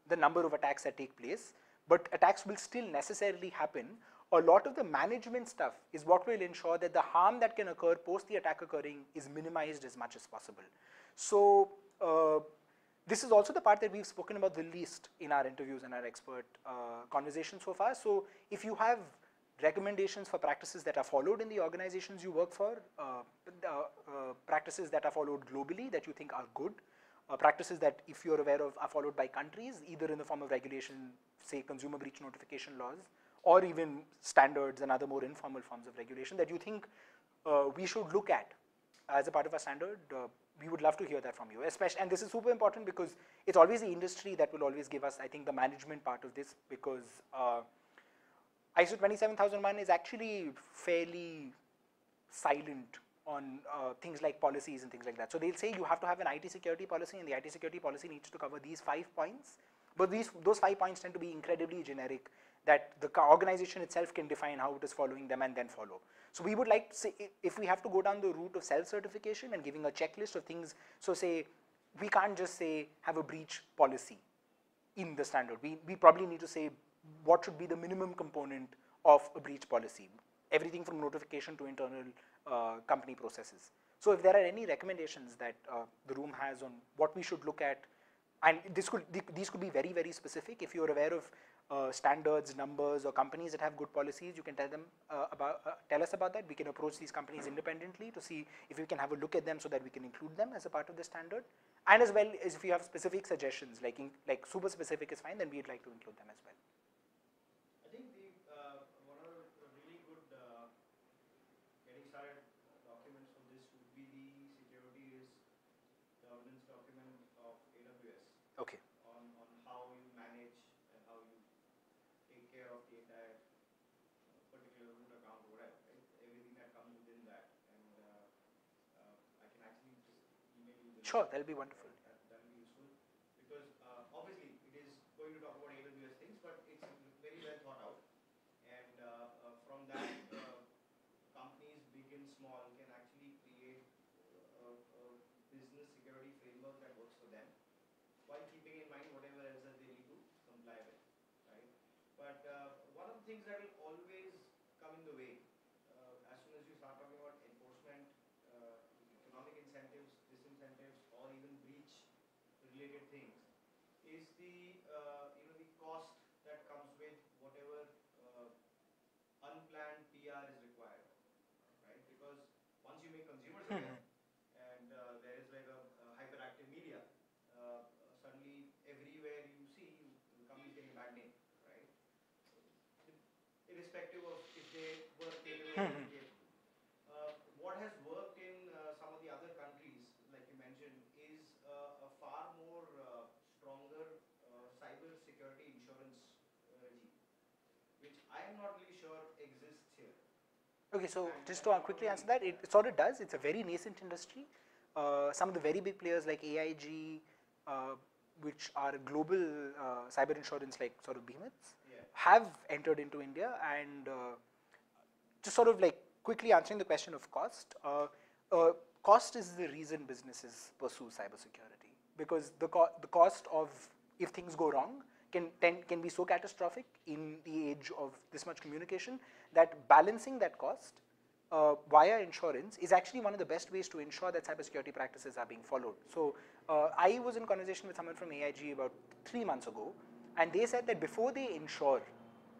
the number of attacks that take place, but attacks will still necessarily happen, a lot of the management stuff is what will ensure that the harm that can occur post the attack occurring is minimized as much as possible. So uh, this is also the part that we've spoken about the least in our interviews and our expert uh, conversations so far. So if you have recommendations for practices that are followed in the organizations you work for, uh, uh, practices that are followed globally that you think are good, uh, practices that if you're aware of are followed by countries, either in the form of regulation, say consumer breach notification laws, or even standards and other more informal forms of regulation that you think uh, we should look at as a part of our standard, uh, we would love to hear that from you. Especially, and this is super important because it's always the industry that will always give us, I think, the management part of this because uh, ISO 27001 is actually fairly silent on uh, things like policies and things like that. So they'll say you have to have an IT security policy and the IT security policy needs to cover these five points. But these, those five points tend to be incredibly generic that the organization itself can define how it is following them and then follow. So we would like to say, if we have to go down the route of self-certification and giving a checklist of things, so say, we can't just say have a breach policy in the standard. We, we probably need to say what should be the minimum component of a breach policy, everything from notification to internal uh, company processes. So if there are any recommendations that uh, the room has on what we should look at, and this could, these could be very, very specific. If you're aware of uh, standards, numbers, or companies that have good policies, you can tell them uh, about, uh, tell us about that. We can approach these companies independently to see if we can have a look at them so that we can include them as a part of the standard. And as well as if you have specific suggestions, like in, like super specific is fine, then we'd like to include them as well. I think the uh, one of the really good uh, getting started documents from this would be the security risk governance document of AWS Okay. on, on how you manage and how you take care of the entire uh, particular root account or whatever, right? Everything that comes within that. And uh, uh, I can actually just email you the Sure, that'll be wonderful. That, that'll be useful because uh, obviously it is going to talk about AWS things, but it's very well thought out. And uh, uh, from that, uh, companies, big and small, can actually create a, a business security framework that works for them, while keeping in mind whatever else that they need to comply with, right? But uh, one of the things that will always come in the way uh, as soon as you start talking about enforcement, uh, economic incentives, disincentives, or even breach-related things, is the uh, you know the cost that comes with whatever uh, unplanned PR is required, right? Because once you make consumers aware, and uh, there is like a, a hyperactive media, uh, suddenly everywhere you see, the company's getting a bad name, right? Irrespective of if they were capable or incapable. Uh, what has worked in uh, some of the other countries, like you mentioned, is uh, a far more uh, stronger uh, cyber security insurance uh, regime, which I am not really sure exists here. Okay, so just to quickly answer that, it sort of does. It's a very nascent industry. Uh, some of the very big players like AIG, uh, which are global uh, cyber insurance like sort of behemoths, Yeah. have entered into India and uh, just sort of like quickly answering the question of cost. Uh, uh, cost is the reason businesses pursue cybersecurity because the co- the cost of if things go wrong can tend, can be so catastrophic in the age of this much communication that balancing that cost uh, via insurance is actually one of the best ways to ensure that cybersecurity practices are being followed. So uh, I was in conversation with someone from AIG about three months ago, and they said that before they insure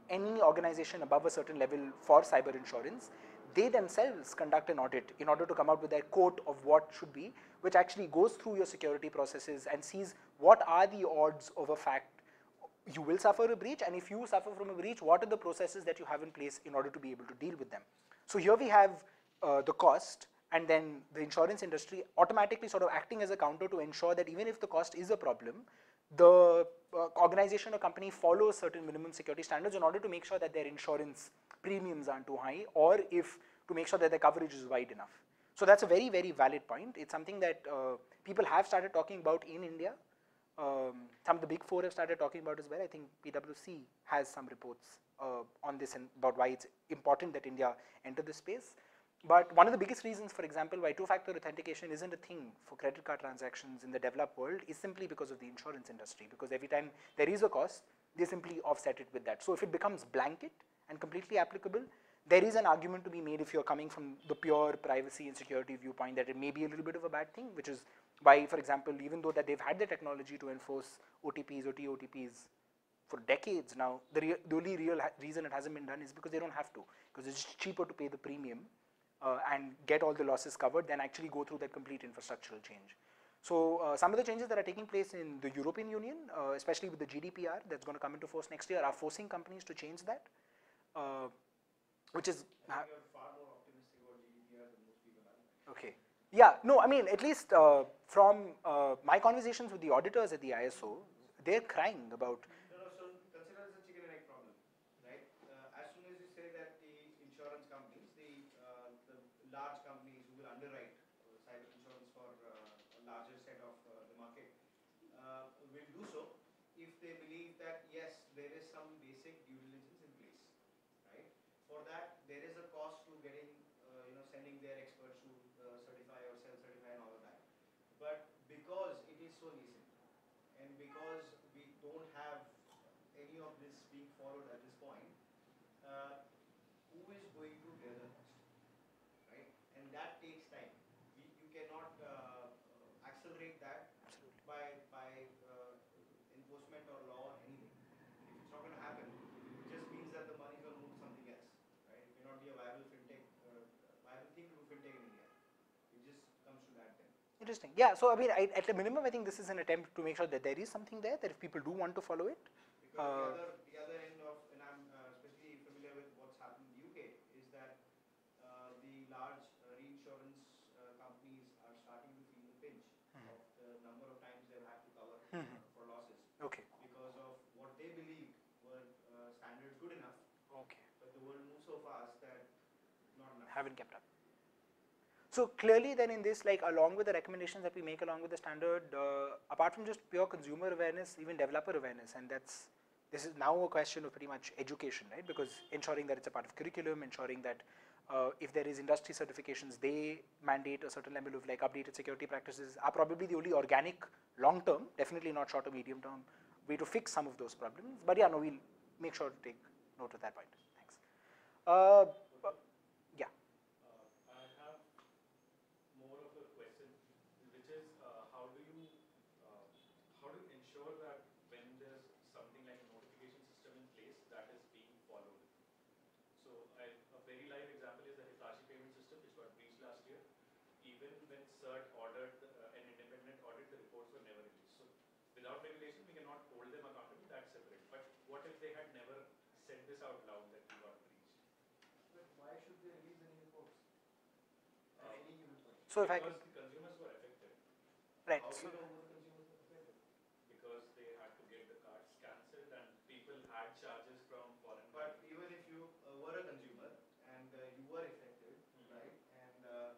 any organization above a certain level for cyber insurance, they themselves conduct an audit in order to come out with their quote of what should be, which actually goes through your security processes and sees what are the odds of a fact you will suffer a breach, and if you suffer from a breach, what are the processes that you have in place in order to be able to deal with them. So here we have uh, the cost, and then the insurance industry automatically sort of acting as a counter to ensure that even if the cost is a problem, the uh, organization or company follows certain minimum security standards in order to make sure that their insurance premiums aren't too high, or if to make sure that their coverage is wide enough. So that's a very, very valid point. It's something that uh, people have started talking about in India. Um, some of the big four have started talking about as well. I think PwC has some reports uh, on this and about why it's important that India enter this space. But one of the biggest reasons, for example, why two-factor authentication isn't a thing for credit card transactions in the developed world is simply because of the insurance industry. Because every time there is a cost, they simply offset it with that. So if it becomes blanket and completely applicable, there is an argument to be made if you're coming from the pure privacy and security viewpoint that it may be a little bit of a bad thing, which is why, for example, even though that they've had the technology to enforce OTPs or TOTPs for decades now, the, the only real ha- reason it hasn't been done is because they don't have to, because it's cheaper to pay the premium uh, and get all the losses covered than actually go through that complete infrastructural change. So uh, some of the changes that are taking place in the European Union, uh, especially with the GDPR that's going to come into force next year, are forcing companies to change that, uh, which is I think you're far more optimistic about GDPR than most people are. okay. Yeah, no, I mean at least uh, from uh, my conversations with the auditors at the ISO, they're crying about No, no, so consider chicken and egg problem, right? Uh, as soon as you say that the insurance companies, the, uh, the large companies who will underwrite uh, cyber insurance for uh, a larger set of the market, will do so if they believe that yes, there is some basic due diligence in place, right? For that, there is a cost to getting, you know, sending their experts to uh, certify or self-certify and all of that. But because it is so nascent, and because we don't have any of this being followed at this point, uh, who is going to bear the cost, right? And that takes time. We, you cannot uh, uh, accelerate that by by uh, enforcement or law or anything. If it's not going to happen, it just means that the money is going to move to something else, right? It may not be a viable fintech, uh, viable thing to do fintech in India. It just comes to that then. Interesting. Yeah. So I mean, I, at the minimum, I think this is an attempt to make sure that there is something there that if people do want to follow it, Because Uh, the other, the other end of, and I'm uh, especially familiar with what's happened in the UK, is that uh, the large uh, reinsurance uh, companies are starting to feel the pinch Mhm. of the number of times they've had to cover Mhm. uh, for losses okay. because of what they believed were uh, standards good enough, Okay. but the world moves so fast that not enough. Haven't kept up. So clearly, then in this, like along with the recommendations that we make along with the standard, uh, apart from just pure consumer awareness, even developer awareness, and that's this is now a question of pretty much education, right? Because ensuring that it's a part of curriculum, ensuring that uh, if there is industry certifications, they mandate a certain level of like updated security practices are probably the only organic long term, definitely not short or medium term way to fix some of those problems. But yeah, no, we'll make sure to take note of that point. Thanks. Uh, yeah. Uh, I have more of a question, which is uh, how do you uh, how do you ensure that when there's something like a notification system in place that is being followed? So I, a very live example is the Hitachi payment system, which got breached last year. Even when CERT ordered uh, an independent audit, the reports were never released. So without regulation, we cannot hold them accountable. That's separate. But what if they had never said this out loud that we got breached? But why should they release any reports? Uh, At any given point? So if I because could, the consumers were affected. right. How So, you know who the consumers are affected? because they had to get the cards cancelled and people had charges from foreign But countries. even if you uh, were a consumer and uh, you were affected, Mhm. right, and uh,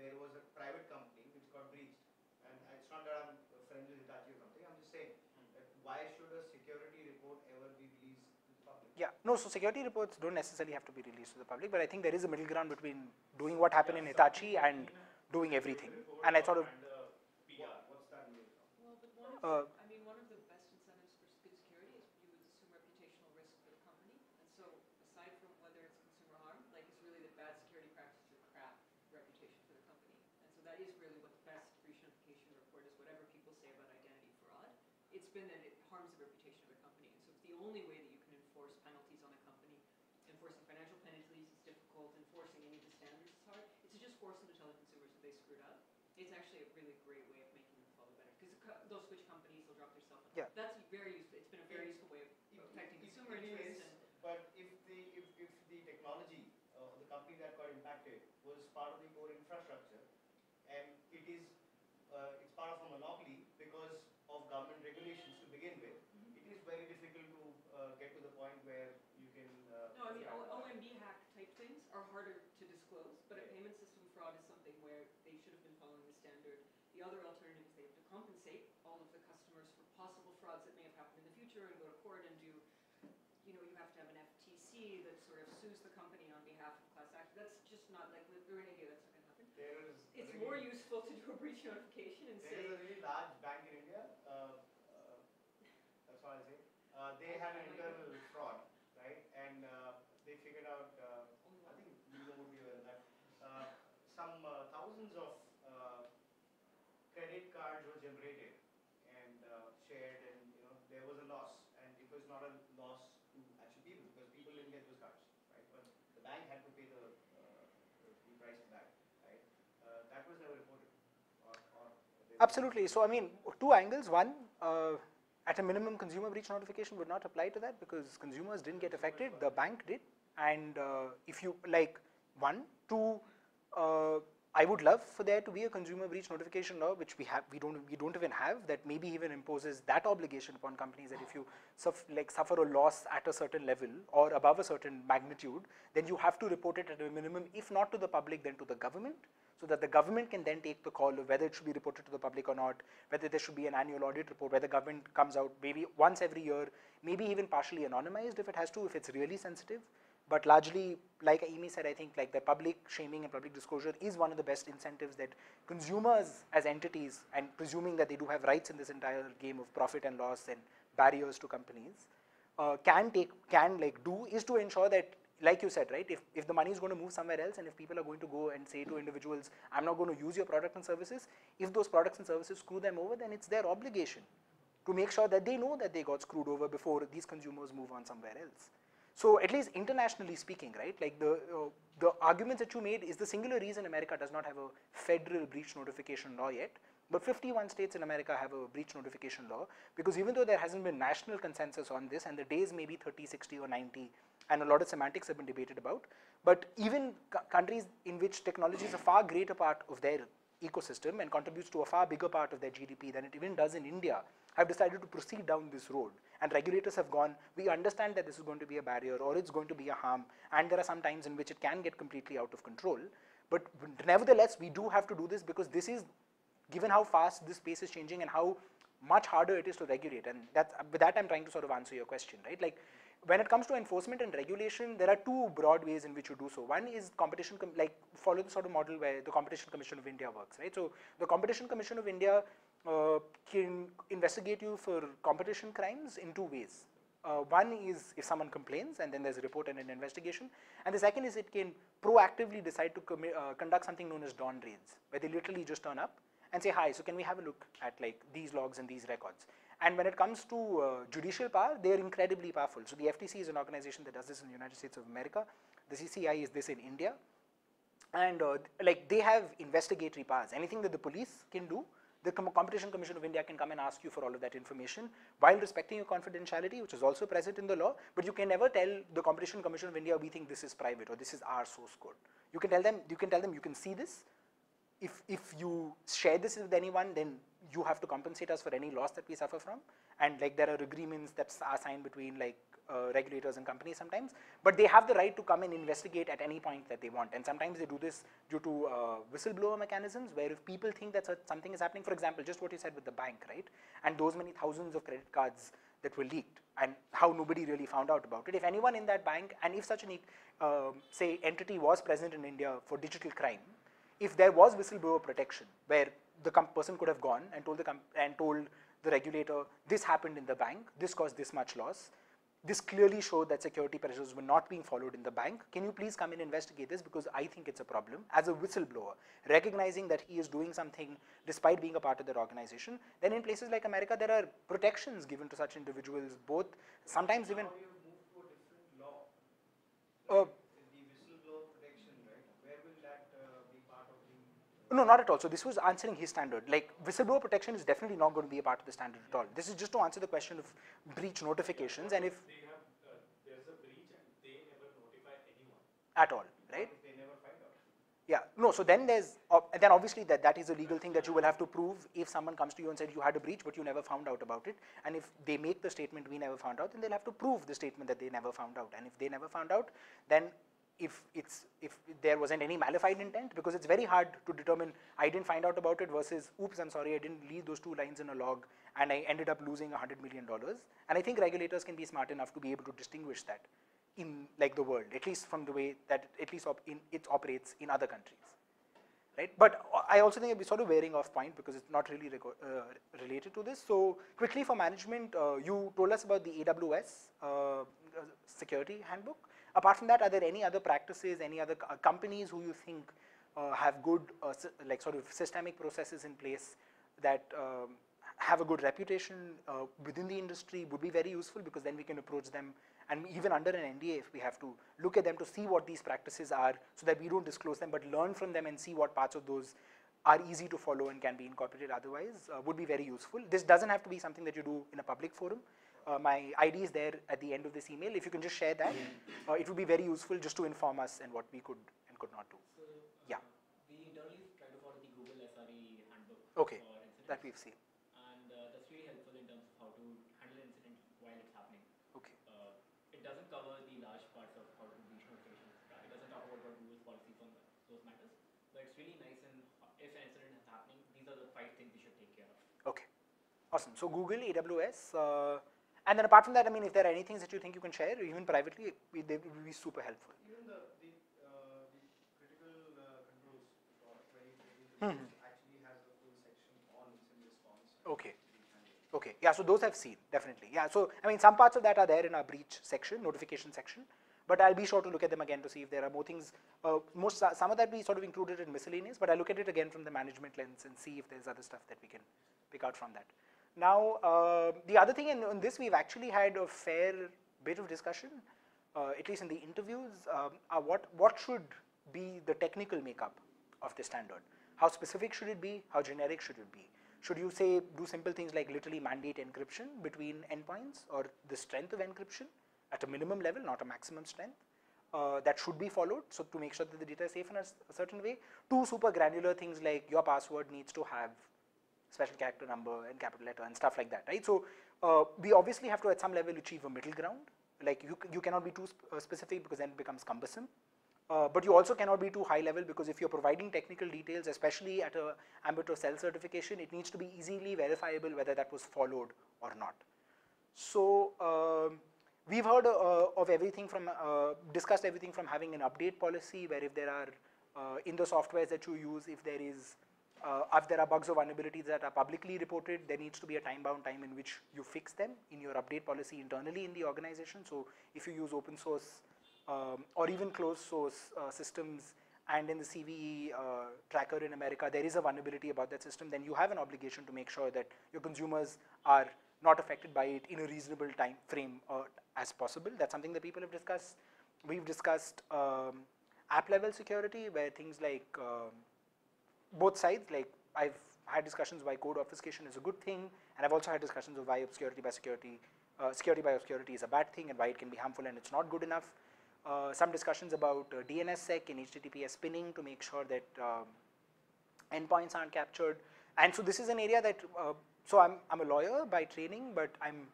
there was a private company which got breached, and it's not that I'm friends with Hitachi or something, I'm just saying Mm. that why should a security report ever be released to the public? yeah, no, so security reports don't necessarily have to be released to the public, but I think there is a middle ground between doing what happened in Hitachi and doing everything. And I sort of, uh, PR. What, what's that mean? Well, but one of, Uh, the- I mean, one of the best incentives for good security is you would assume reputational risk for the company. And so aside from whether it's consumer harm, like it's really that bad security practices are crap reputation for the company. And so that is really what the best breach notification report is, whatever people say about identity fraud. It's been that it harms the reputation of the company. And so it's the only way that you can enforce penalties on a company. Enforcing financial penalties is difficult, enforcing any of the standards is hard. It's to just force them to tell the consumers that they screwed up. It's actually a really great way of making them follow better. Because they'll switch companies, they'll drop their cell phone. Yeah. That's very useful. It's been a very useful way of protecting it- consumer it interests is, and But if the, if, if the technology, uh, the company that got impacted was part of the core infrastructure, and it is, uh, it's part of a monopoly because of government regulations to begin with, it is very difficult to uh, get to the point where you can. uh, No, I mean, track OMB hack type things are harder to disclose, but a payment system fraud is something where they should have been following the standard. The other alternative is they have to compensate all of the customers for possible frauds that may have happened in the future and go to court and do, you know, you have to have an That sort of sues the company on behalf of class action. That's just not like, we're in India, that's not gonna happen. There is. It's really- more useful to do a breach notification and There say, is a really large bank in India, uh, uh, that's what I'll say. Uh, they had an internal fraud, right? And uh, they figured out uh, only a Absolutely. So, I mean, two angles. One, uh, at a minimum, consumer breach notification would not apply to that because consumers didn't get affected. The bank did. And uh, if you like, one, two, uh, I would love for there to be a consumer breach notification law, which we have, we don't, we don't even have, that maybe even imposes that obligation upon companies that if you suff like suffer a loss at a certain level or above a certain magnitude, then you have to report it at a minimum, if not to the public, then to the government, so that the government can then take the call of whether it should be reported to the public or not, whether there should be an annual audit report, whether government comes out maybe once every year, maybe even partially anonymized if it has to, if it's really sensitive. But largely, like Amy said, I think like the public shaming and public disclosure is one of the best incentives that consumers as entities, and presuming that they do have rights in this entire game of profit and loss and barriers to companies, uh, can take, can like do is to ensure that like you said, right, if, if the money is going to move somewhere else and if people are going to go and say to individuals, I'm not going to use your product and services, if those products and services screw them over, then it's their obligation to make sure that they know that they got screwed over before these consumers move on somewhere else. So at least internationally speaking, right, like the, uh, the arguments that you made is the singular reason America does not have a federal breach notification law yet, but 51 states in America have a breach notification law because even though there hasn't been national consensus on this and the days may be 30, 60 or 90 and a lot of semantics have been debated about, but even countries in which technology is a far greater part of their ecosystem and contributes to a far bigger part of their GDP than it even does in India have decided to proceed down this road and regulators have gone, we understand that this is going to be a barrier or it's going to be a harm and there are some times in which it can get completely out of control. But nevertheless, we do have to do this because this is, given how fast this space is changing and how much harder it is to regulate and that's, with that I'm trying to sort of answer your question, right? Like when it comes to enforcement and regulation, there are two broad ways in which you do so. One is competition, like follow the sort of model where the Competition Commission of India works, right? So the Competition Commission of India uh, can investigate you for competition crimes in two ways. Uh, one is if someone complains and then there's a report and an investigation. And the second is it can proactively decide to uh, conduct something known as dawn raids, where they literally just turn up and say, hi, so can we have a look at like these logs and these records? And when it comes to uh, judicial power, they are incredibly powerful. So the FTC is an organization that does this in the United States of America. The CCI is this in India. And uh, like they have investigatory powers. Anything that the police can do, the Competition Commission of India can come and ask you for all of that information while respecting your confidentiality, which is also present in the law, but you can never tell the Competition Commission of India, we think this is private or this is our source code. You can tell them, you can tell them you can see this. If, if you share this with anyone, then you have to compensate us for any loss that we suffer from. And like there are agreements that are signed between like uh, regulators and companies sometimes, but they have the right to come and investigate at any point that they want. And sometimes they do this due to uh, whistleblower mechanisms where if people think that something is happening, for example, just what you said with the bank, right? And those many thousands of credit cards that were leaked and how nobody really found out about it. If anyone in that bank, and if such an, uh, say, entity was present in India for digital crime, if there was whistleblower protection where the person could have gone and told the and told the regulator, this happened in the bank, this caused this much loss, this clearly showed that security pressures were not being followed in the bank. Can you please come and investigate this because I think it's a problem as a whistleblower, recognizing that he is doing something despite being a part of their organization. Then in places like America, there are protections given to such individuals, both sometimes even. Uh, No, not at all. So this was answering his standard. Like whistleblower protection is definitely not going to be a part of the standard at all. This is just to answer the question of breach notifications and if they have, uh, there's a breach and they never notify anyone. At all, right? They never find out. Yeah, no, so then there's, uh, then obviously that, that is a legal thing that you will have to prove if someone comes to you and said you had a breach but you never found out about it. And if they make the statement we never found out, then they'll have to prove the statement that they never found out. And if they never found out, then if it's if there wasn't any malafide intent because it's very hard to determine I didn't find out about it versus oops I'm sorry I didn't leave those two lines in a log and I ended up losing hundred million dollars. And I think regulators can be smart enough to be able to distinguish that in like the world at least from the way that at least in it operates in other countries right? But I also think we're sort of wearing off point because it's not really uh, related to this. So quickly for management uh, you told us about the AWS uh, security handbook Apart from that, are there any other practices, any other companies who you think uh, have good, uh, like sort of systemic processes in place that um, have a good reputation uh, within the industry would be very useful because then we can approach them and even under an NDA if we have to look at them to see what these practices are so that we don't disclose them but learn from them and see what parts of those are easy to follow and can be incorporated otherwise uh, would be very useful. This doesn't have to be something that you do in a public forum. Uh, my ID is there at the end of this email. If you can just share that, uh, it would be very useful just to inform us and what we could and could not do. So, Yeah. uh, we internally try to follow the Google SRE handbook Okay, for. That we've seen. and uh, that's really helpful in terms of how to handle an incident while it's happening. Okay. Uh, it doesn't cover the large parts of how to reach notifications. It doesn't talk about what Google's policies on those matters. But it's really nice and if an incident is happening, these are the five things we should take care of. Okay, awesome. So Google, AWS, uh, and then apart from that, I mean, if there are any things that you think you can share, even privately, we, they would be super helpful. Even the, the, uh, the critical uh, controls for query Mhm. actually has a full section on response. Okay. Okay, yeah, so those I've seen, definitely. Yeah, so I mean, some parts of that are there in our breach section, notification section, but I'll be sure to look at them again to see if there are more things. Uh, most some of that we sort of included in miscellaneous, but I look at it again from the management lens and see if there's other stuff that we can pick out from that. Now, uh, the other thing in, in this, we've actually had a fair bit of discussion, uh, at least in the interviews, um, uh, what what should be the technical makeup of the standard? How specific should it be? How generic should it be? Should you say do simple things like literally mandate encryption between endpoints or the strength of encryption at a minimum level, not a maximum strength? Uh, that should be followed so to make sure that the data is safe in a certain way. Two super granular things like your password needs to have special character number and capital letter and stuff like that, right? So uh, we obviously have to at some level achieve a middle ground. Like you, you cannot be too sp- uh, specific because then it becomes cumbersome. Uh, but you also cannot be too high level because if you're providing technical details, especially at a ambit of self certification, it needs to be easily verifiable whether that was followed or not. So um, we've heard uh, of everything from uh, discussed everything from having an update policy where if there are uh, in the softwares that you use, if there is uh, if there are bugs or vulnerabilities that are publicly reported, there needs to be a time-bound time in which you fix them in your update policy internally in the organization. So if you use open source um, or even closed source uh, systems and in the CVE uh, tracker in America, there is a vulnerability about that system, then you have an obligation to make sure that your consumers are not affected by it in a reasonable time frame uh, as possible. That's something that people have discussed. We've discussed um, app level security where things like um, both sides, like I've had discussions why code obfuscation is a good thing, and I've also had discussions of why obscurity by security, uh, security by obscurity is a bad thing and why it can be harmful and it's not good enough. Uh, some discussions about uh, DNSSEC and HTTPS pinning to make sure that um, endpoints aren't captured. And so this is an area that, uh, so I'm, I'm a lawyer by training, but I'm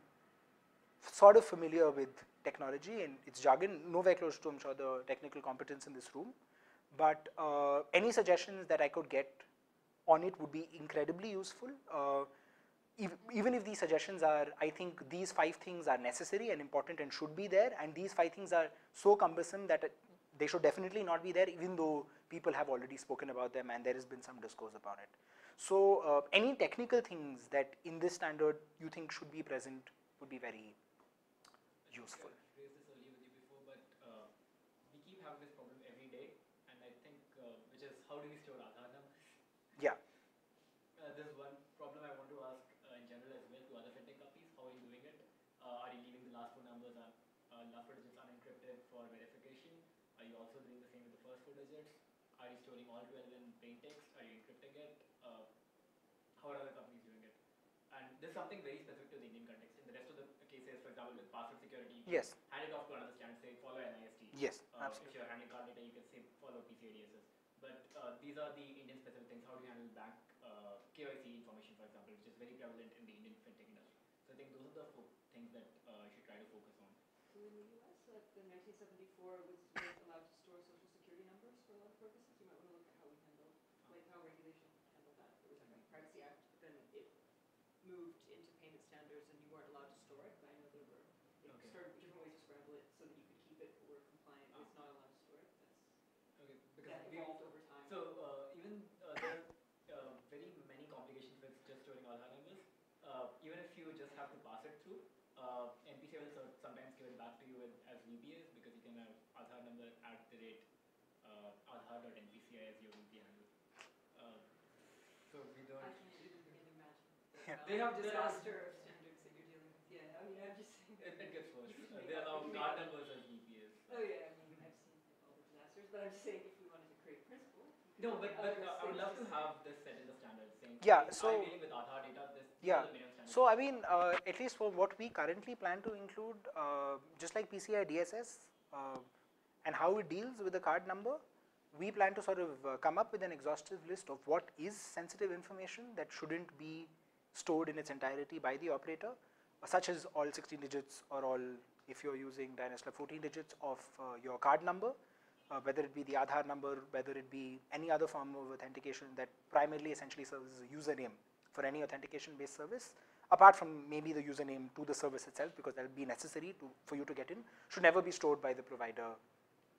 sort of familiar with technology and its jargon, nowhere close to, I'm sure, the technical competence in this room. But uh, any suggestions that I could get on it would be incredibly useful. Uh, if, even if these suggestions are, I think these five things are necessary and important and should be there, and these five things are so cumbersome that they should definitely not be there, even though people have already spoken about them and there has been some discourse about it. So, uh, any technical things that in this standard you think should be present would be very useful. I raised this earlier with you before, but uh, we keep having this problem every day, and I think uh, which is how do we store Aadhaar numbers? Yeah. Uh, there's one problem I want to ask uh, in general as well to other fintech companies. How are you doing it? Uh, are you leaving the last four numbers un- uh, last four digits unencrypted for verification? Are you also doing the same with the first four digits? Are you storing all 12 in plain text? Are you encrypting it? Uh, how other companies doing it? And this is something very specific to the Indian context. In the rest of the cases, for example, with password security, Yes. hand it off to another standard, say follow NIST. Yes, Uh, absolutely. if you're handling card data, you can say follow PCI DSS. But uh, these are the Indian specific things. How do you handle bank uh, KYC information, for example, which is very prevalent in the Indian fintech industry. So I think those are the fo- things that uh, you should try to focus on. So in the US, like the 1974 was was allowed to store social security numbers for a lot of purposes. You might want to look at how we handle, like how regulation handled that. There was like a Privacy Act, but then it moved into payment standards and you weren't allowed to store it. But I know there were, they Okay. different ways to scramble it so that you could keep it were compliant with not allowed to store it. That's, Okay, because that we evolved over time. So uh, even uh, there are uh, very many complications with just storing Aadhaar numbers. Uh, even if you just have to pass it through, uh, NPCI will so- sometimes give it back to you with, as VPAs because you can have Aadhaar number at the rate uh, Aadhaar.npci as your VPA handle. Uh, so we don't. I can't even begin to imagine. the Yeah. amount They have- there are- disaster of standards that you're dealing with. Yeah, I mean, I'm just saying. It, it gets worse. You can make they allow you can make card numbers as VPAs. Oh yeah, I mean, I've seen like, all the disasters, but I'm just saying if we wanted to create principle, No, but, but uh, I would love to have this set in the standards saying, Yeah, so- I'm dealing with Aadhaar data, Yeah, are the minimum standards. So I mean, uh, at least for what we currently plan to include, uh, just like PCI DSS uh, and how it deals with the card number, we plan to sort of uh, come up with an exhaustive list of what is sensitive information that shouldn't be stored in its entirety by the operator, uh, such as all 16 digits or all, if you're using Dynastar 14 digits of uh, your card number, uh, whether it be the Aadhaar number, whether it be any other form of authentication that primarily essentially serves as a username for any authentication based service, apart from maybe the username to the service itself, because that will be necessary to, for you to get in, should never be stored by the provider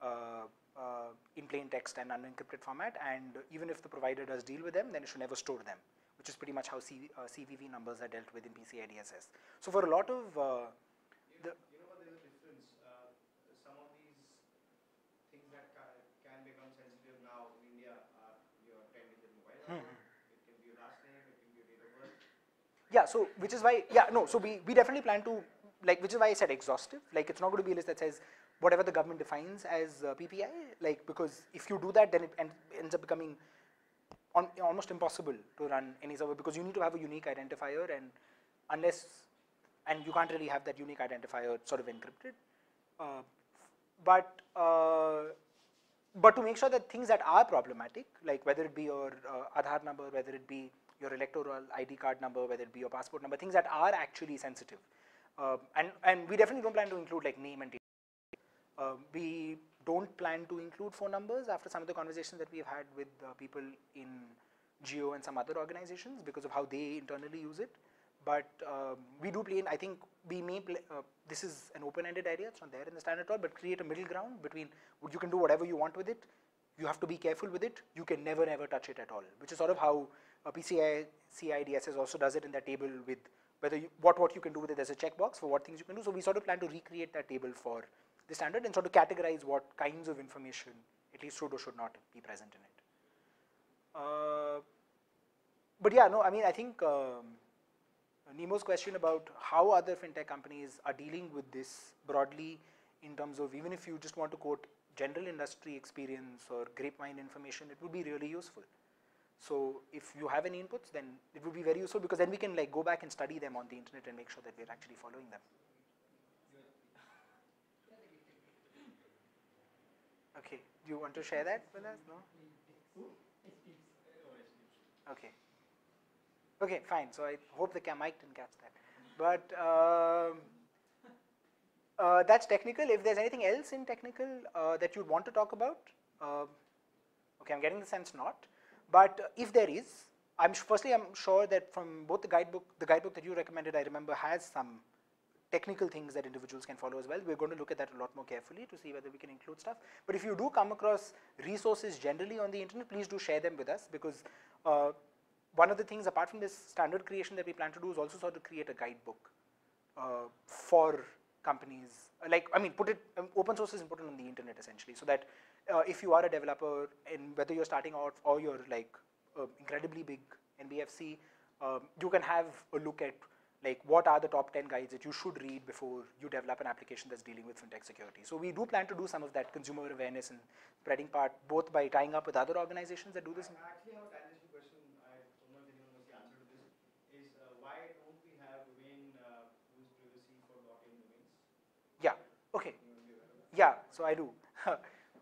uh, uh, in plain text and unencrypted format. And even if the provider does deal with them, then it should never store them, which is pretty much how C, uh, CVV numbers are dealt with in PCI DSS. So for a lot of uh, You the know, you know what, there's a difference. Uh, some of these things that ca- can become sensitive now in India are your 10-digit mobile Hmm. it can be your last name, it can be your date of birth. Yeah, so which is why, yeah, no, so we, we definitely plan to, like, which is why I said exhaustive. Like, it's not going to be a list that says whatever the government defines as uh, PPI, like, because if you do that, then it en- ends up becoming on, almost impossible to run any server because you need to have a unique identifier, and unless, and you can't really have that unique identifier sort of encrypted. Uh, but uh, but to make sure that things that are problematic, like whether it be your uh, Aadhaar number, whether it be your electoral ID card number, whether it be your passport number, things that are actually sensitive, uh, and and we definitely don't plan to include like name and date. Uh, we don't plan to include phone numbers after some of the conversations that we've had with uh, people in Jio and some other organizations because of how they internally use it. But um, we do plan, I think we may, play, uh, this is an open-ended idea, it's not there in the standard at all, but create a middle ground between, you can do whatever you want with it, you have to be careful with it, you can never ever touch it at all, which is sort of how PCI CIDSS also does it in that table with whether you, what, what you can do with it as a checkbox for what things you can do. So we sort of plan to recreate that table for the standard and sort of categorize what kinds of information at least should or should not be present in it. Uh, but yeah, no, I mean, I think um, Nemo's question about how other fintech companies are dealing with this broadly in terms of even if you just want to quote general industry experience or grapevine information, it would be really useful. So if you have any inputs, then it would be very useful because then we can like go back and study them on the internet and make sure that we're actually following them. Okay, do you want to share that with us? No? Okay. Okay, fine. So I hope the cam mic didn't catch that. But um, uh, that's technical. If there's anything else in technical uh, that you'd want to talk about, uh, okay, I'm getting the sense not. But uh, if there is, I'm firstly I'm sure that from both the guidebook, the guidebook that you recommended, I remember has some technical things that individuals can follow as well. We're going to look at that a lot more carefully to see whether we can include stuff. But if you do come across resources generally on the internet, please do share them with us because uh, one of the things apart from this standard creation that we plan to do is also sort of create a guidebook uh, for companies. Like, I mean, put it, um, open source is important on the internet essentially, so that uh, if you are a developer and whether you're starting out or you're like uh, incredibly big NBFC, um, you can have a look at like what are the top 10 guides that you should read before you develop an application that's dealing with fintech security. So we do plan to do some of that consumer awareness and spreading part, both by tying up with other organizations that do this. I actually have a tangential question. I don't know if anyone knows the answer to this. Is uh, why don't we have domain uh, use privacy for .in domains? Yeah, okay. Anyone be aware of that? Yeah, so I do.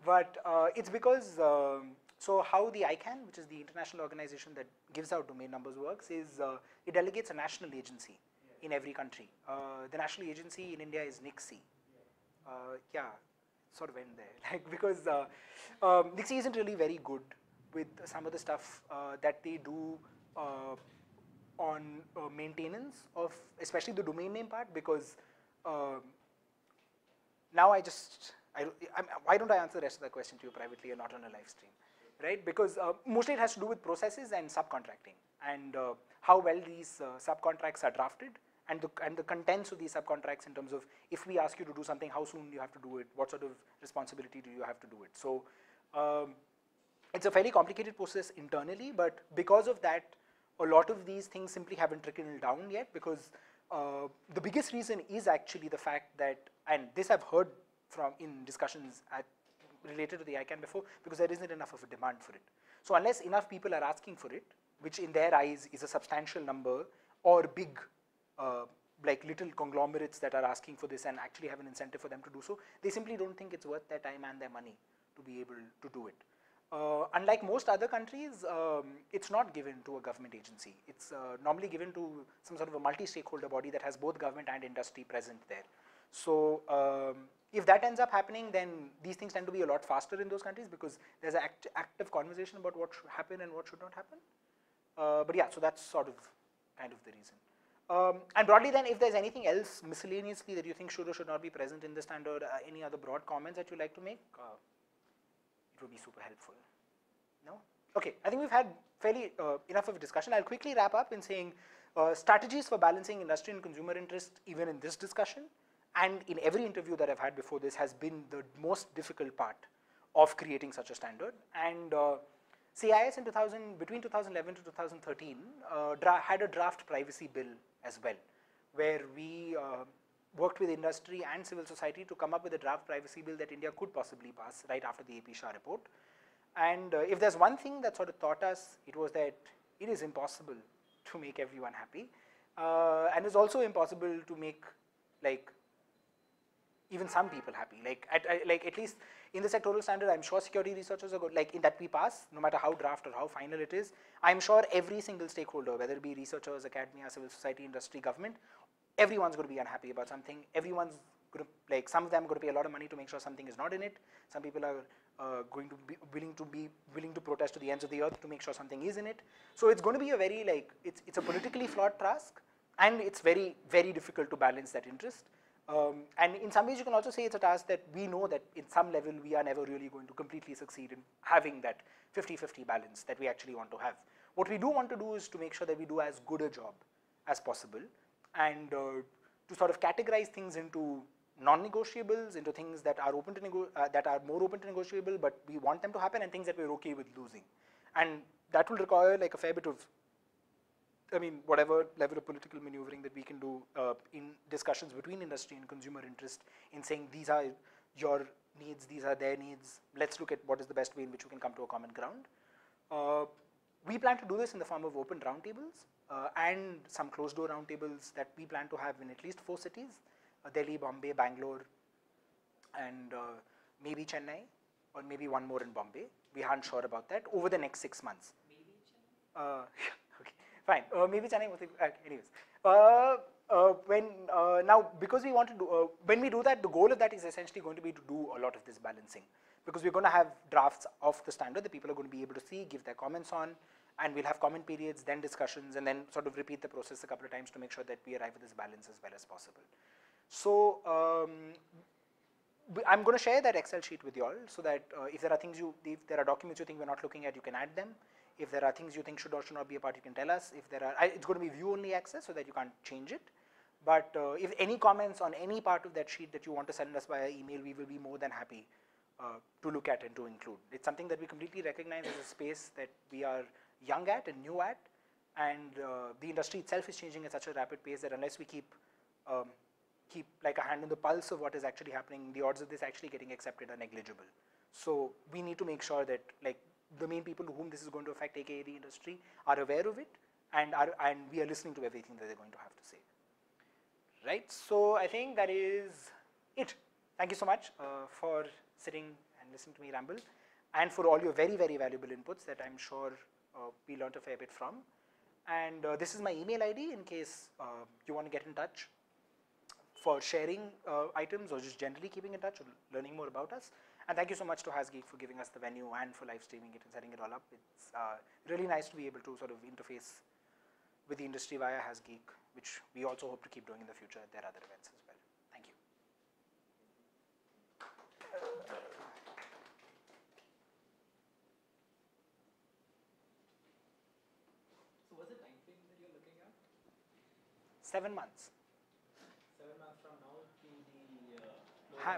but uh, it's because, um, so how the ICANN, which is the international organization that gives out domain numbers works, is uh, it delegates a national agency in every country. Uh, the national agency in India is NIXI. Uh, yeah, sort of end there. Like, because uh, um, NIXI isn't really very good with some of the stuff uh, that they do uh, on uh, maintenance of, especially the domain name part, because um, now I just, I, I'm, why don't I answer the rest of the question to you privately and not on a live stream, right? Because uh, mostly it has to do with processes and subcontracting and uh, how well these uh, subcontracts are drafted and the, and the contents of these subcontracts in terms of if we ask you to do something, how soon you have to do it, what sort of responsibility do you have to do it. So um, it's a fairly complicated process internally, but because of that, a lot of these things simply haven't trickled down yet because uh, the biggest reason is actually the fact that, and this I've heard from in discussions at, related to the ICANN before, because there isn't enough of a demand for it. So unless enough people are asking for it, which in their eyes is a substantial number, or big, like little conglomerates that are asking for this and actually have an incentive for them to do so, they simply don't think it's worth their time and their money to be able to do it. Uh, unlike most other countries, um, it's not given to a government agency. It's uh, normally given to some sort of a multi-stakeholder body that has both government and industry present there. So um, if that ends up happening, then these things tend to be a lot faster in those countries because there's an act active conversation about what should happen and what should not happen. Uh, but yeah, so that's sort of kind of the reason. Um, and broadly then, if there's anything else miscellaneously that you think should or should not be present in the standard, uh, any other broad comments that you'd like to make, uh, it would be super helpful. No? Okay, I think we've had fairly uh, enough of a discussion. I'll quickly wrap up in saying uh, strategies for balancing industry and consumer interest even in this discussion and in every interview that I've had before this has been the most difficult part of creating such a standard. And uh, CIS in 2000, between 2011 to 2013 uh, had a draft privacy bill as well, where we uh, worked with industry and civil society to come up with a draft privacy bill that India could possibly pass right after the AP Shah report. And uh, if there's one thing that sort of taught us, it was that it is impossible to make everyone happy. Uh, and it's also impossible to make like even some people happy. Like at, like at least in the sectoral standard, I'm sure security researchers are good, like in that we pass, no matter how draft or how final it is, I'm sure every single stakeholder, whether it be researchers, academia, civil society, industry, government, everyone's going to be unhappy about something. Everyone's going to, like some of them are going to pay a lot of money to make sure something is not in it. Some people are uh, going to be willing to be willing to protest to the ends of the earth to make sure something is in it. So it's going to be a very like, it's, it's a politically flawed task and it's very, very difficult to balance that interest. Um, and in some ways, you can also say it's a task that we know that in some level we are never really going to completely succeed in having that 50-50 balance that we actually want to have. What we do want to do is to make sure that we do as good a job as possible and uh, to sort of categorize things into non-negotiables, into things that are open to uh, that are more open to negotiable, but we want them to happen, and things that we're okay with losing. And that will require like a fair bit of I mean, whatever level of political maneuvering that we can do uh, in discussions between industry and consumer interest in saying these are your needs, these are their needs, let's look at what is the best way in which we can come to a common ground. Uh, we plan to do this in the form of open roundtables uh, and some closed door roundtables that we plan to have in at least four cities, uh, Delhi, Bombay, Bangalore, and uh, maybe Chennai, or maybe one more in Bombay. We aren't sure about that over the next six months. Maybe Chennai? Fine, uh, maybe Chennai was, uh, anyways. Uh, uh, when, uh, now, because we want to do, uh, when we do that, the goal of that is essentially going to be to do a lot of this balancing. Because we're going to have drafts of the standard that people are going to be able to see, give their comments on, and we'll have comment periods, then discussions, and then sort of repeat the process a couple of times to make sure that we arrive at this balance as well as possible. So, um, I'm going to share that Excel sheet with you all so that uh, if there are things you, if there are documents you think we're not looking at, you can add them. If there are things you think should or should not be a part, you can tell us. If there are, it's going to be view-only access so that you can't change it. But uh, if any comments on any part of that sheet that you want to send us via email, we will be more than happy uh, to look at and to include. It's something that we completely recognize as a space that we are young at and new at, and uh, the industry itself is changing at such a rapid pace that unless we keep um, keep like a hand on the pulse of what is actually happening, the odds of this actually getting accepted are negligible. So we need to make sure that like the main people to whom this is going to affect, aka the industry, are aware of it and are and we are listening to everything that they're going to have to say. Right. So I think that is it. Thank you so much uh, for sitting and listening to me ramble, and for all your very very valuable inputs that I'm sure uh, we learned a fair bit from. And uh, this is my email ID in case uh, you want to get in touch for sharing uh, items or just generally keeping in touch or learning more about us. And thank you so much to HasGeek for giving us the venue and for live streaming it and setting it all up. It's uh, really nice to be able to sort of interface with the industry via HasGeek, which we also hope to keep doing in the future at their other events as well. Thank you. So what's the time frame that you're looking at? Seven months. Seven months from now to the uh,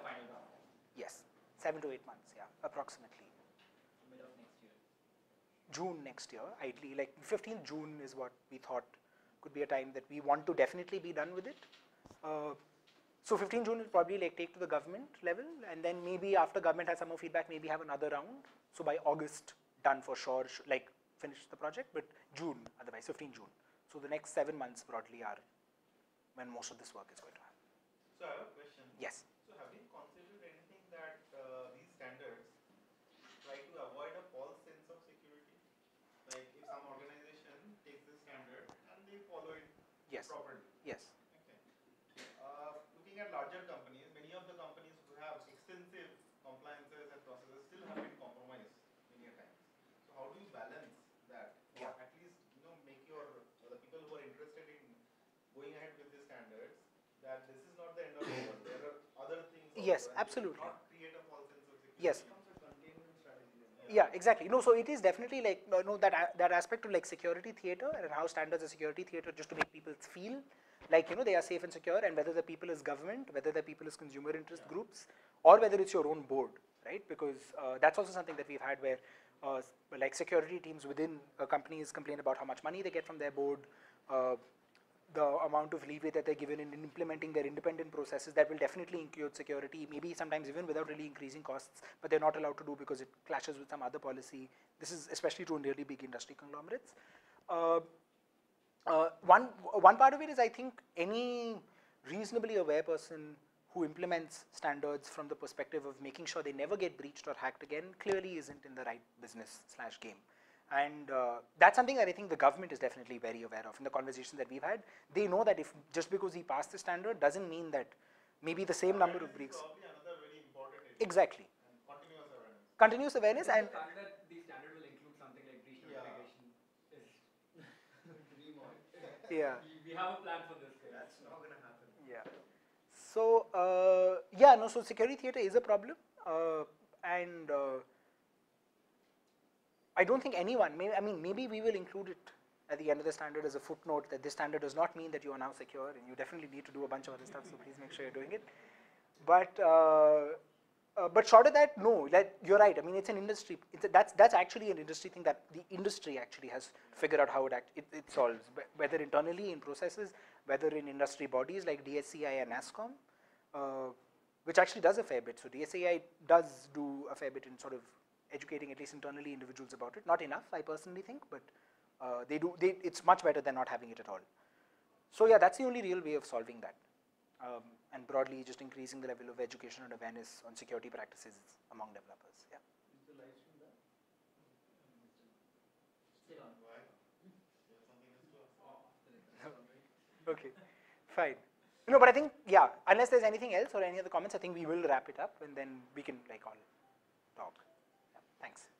Yes, seven to eight months, yeah, approximately. mid of next year. June next year, ideally, like 15th June is what we thought could be a time that we want to definitely be done with it. Uh, so 15th June will probably like take to the government level, and then maybe after government has some more feedback, maybe have another round. So by August, done for sure, sh- like finish the project, but June, otherwise 15 June. So the next seven months broadly are when most of this work is going to happen. So I have a question. Yes. So have you considered anything that uh, these standards try to avoid a false sense of security? Like if some organization takes this standard and they follow it Yes. properly. Yes. Okay. Uh, looking at larger companies, many of the companies who have extensive compliances and processes still have been compromised many a times. So how do you balance that? Or Yeah. at least, you know, make your, the people who are interested in going ahead with the standards, that this is not the end of the world. There are other things. Yes, absolutely. Not create a false sense of. Yes. Becomes a containment strategy then. Yeah, exactly. No, so it is definitely like no, no that that aspect of like security theater and how standards are security theater just to make people feel like you know they are safe and secure, and whether the people is government, whether the people is consumer interest groups, or whether it's your own board, right? Because uh, that's also something that we've had where uh, like security teams within uh, companies complain about how much money they get from their board. Uh, the amount of leeway that they're given in implementing their independent processes that will definitely include security, maybe sometimes even without really increasing costs, but they're not allowed to do because it clashes with some other policy. This is especially true in really big industry conglomerates. Uh, uh, one, one part of it is I think any reasonably aware person who implements standards from the perspective of making sure they never get breached or hacked again clearly isn't in the right business slash game. And uh, that's something that I think the government is definitely very aware of in the conversations that we've had. They know that if just because he passed the standard doesn't mean that maybe the same number of Awareness is breaks. Probably another very important area. Exactly. And continuous awareness. Continuous awareness and the fact that the standard will include something like breach Yeah. notification is. yeah. we, we have a plan for this. That's not gonna happen. Yeah. So uh, yeah, no. So security theater is a problem, uh, and uh, I don't think anyone. May, I mean, maybe we will include it at the end of the standard as a footnote that this standard does not mean that you are now secure, and you definitely need to do a bunch of other stuff. So please make sure you're doing it. But uh, uh, but short of that, no. That you're right. I mean, it's an industry. It's a, that's that's actually an industry thing that the industry actually has figured out how it act, it, it solves, whether internally in processes, whether in industry bodies like DSCI and NASSCOM, uh, which actually does a fair bit. So DSCI does do a fair bit in sort of educating at least internally individuals about it. Not enough, I personally think, but uh, they do. They, it's much better than not having it at all. So yeah, that's the only real way of solving that. Um, and broadly, just increasing the level of education and awareness on security practices among developers. Yeah. Is the live stream done? Still on. Why? You have something else to ask? Okay. Fine. No, but I think yeah. Unless there's anything else or any other comments, I think we will wrap it up, and then we can like all talk. Thanks.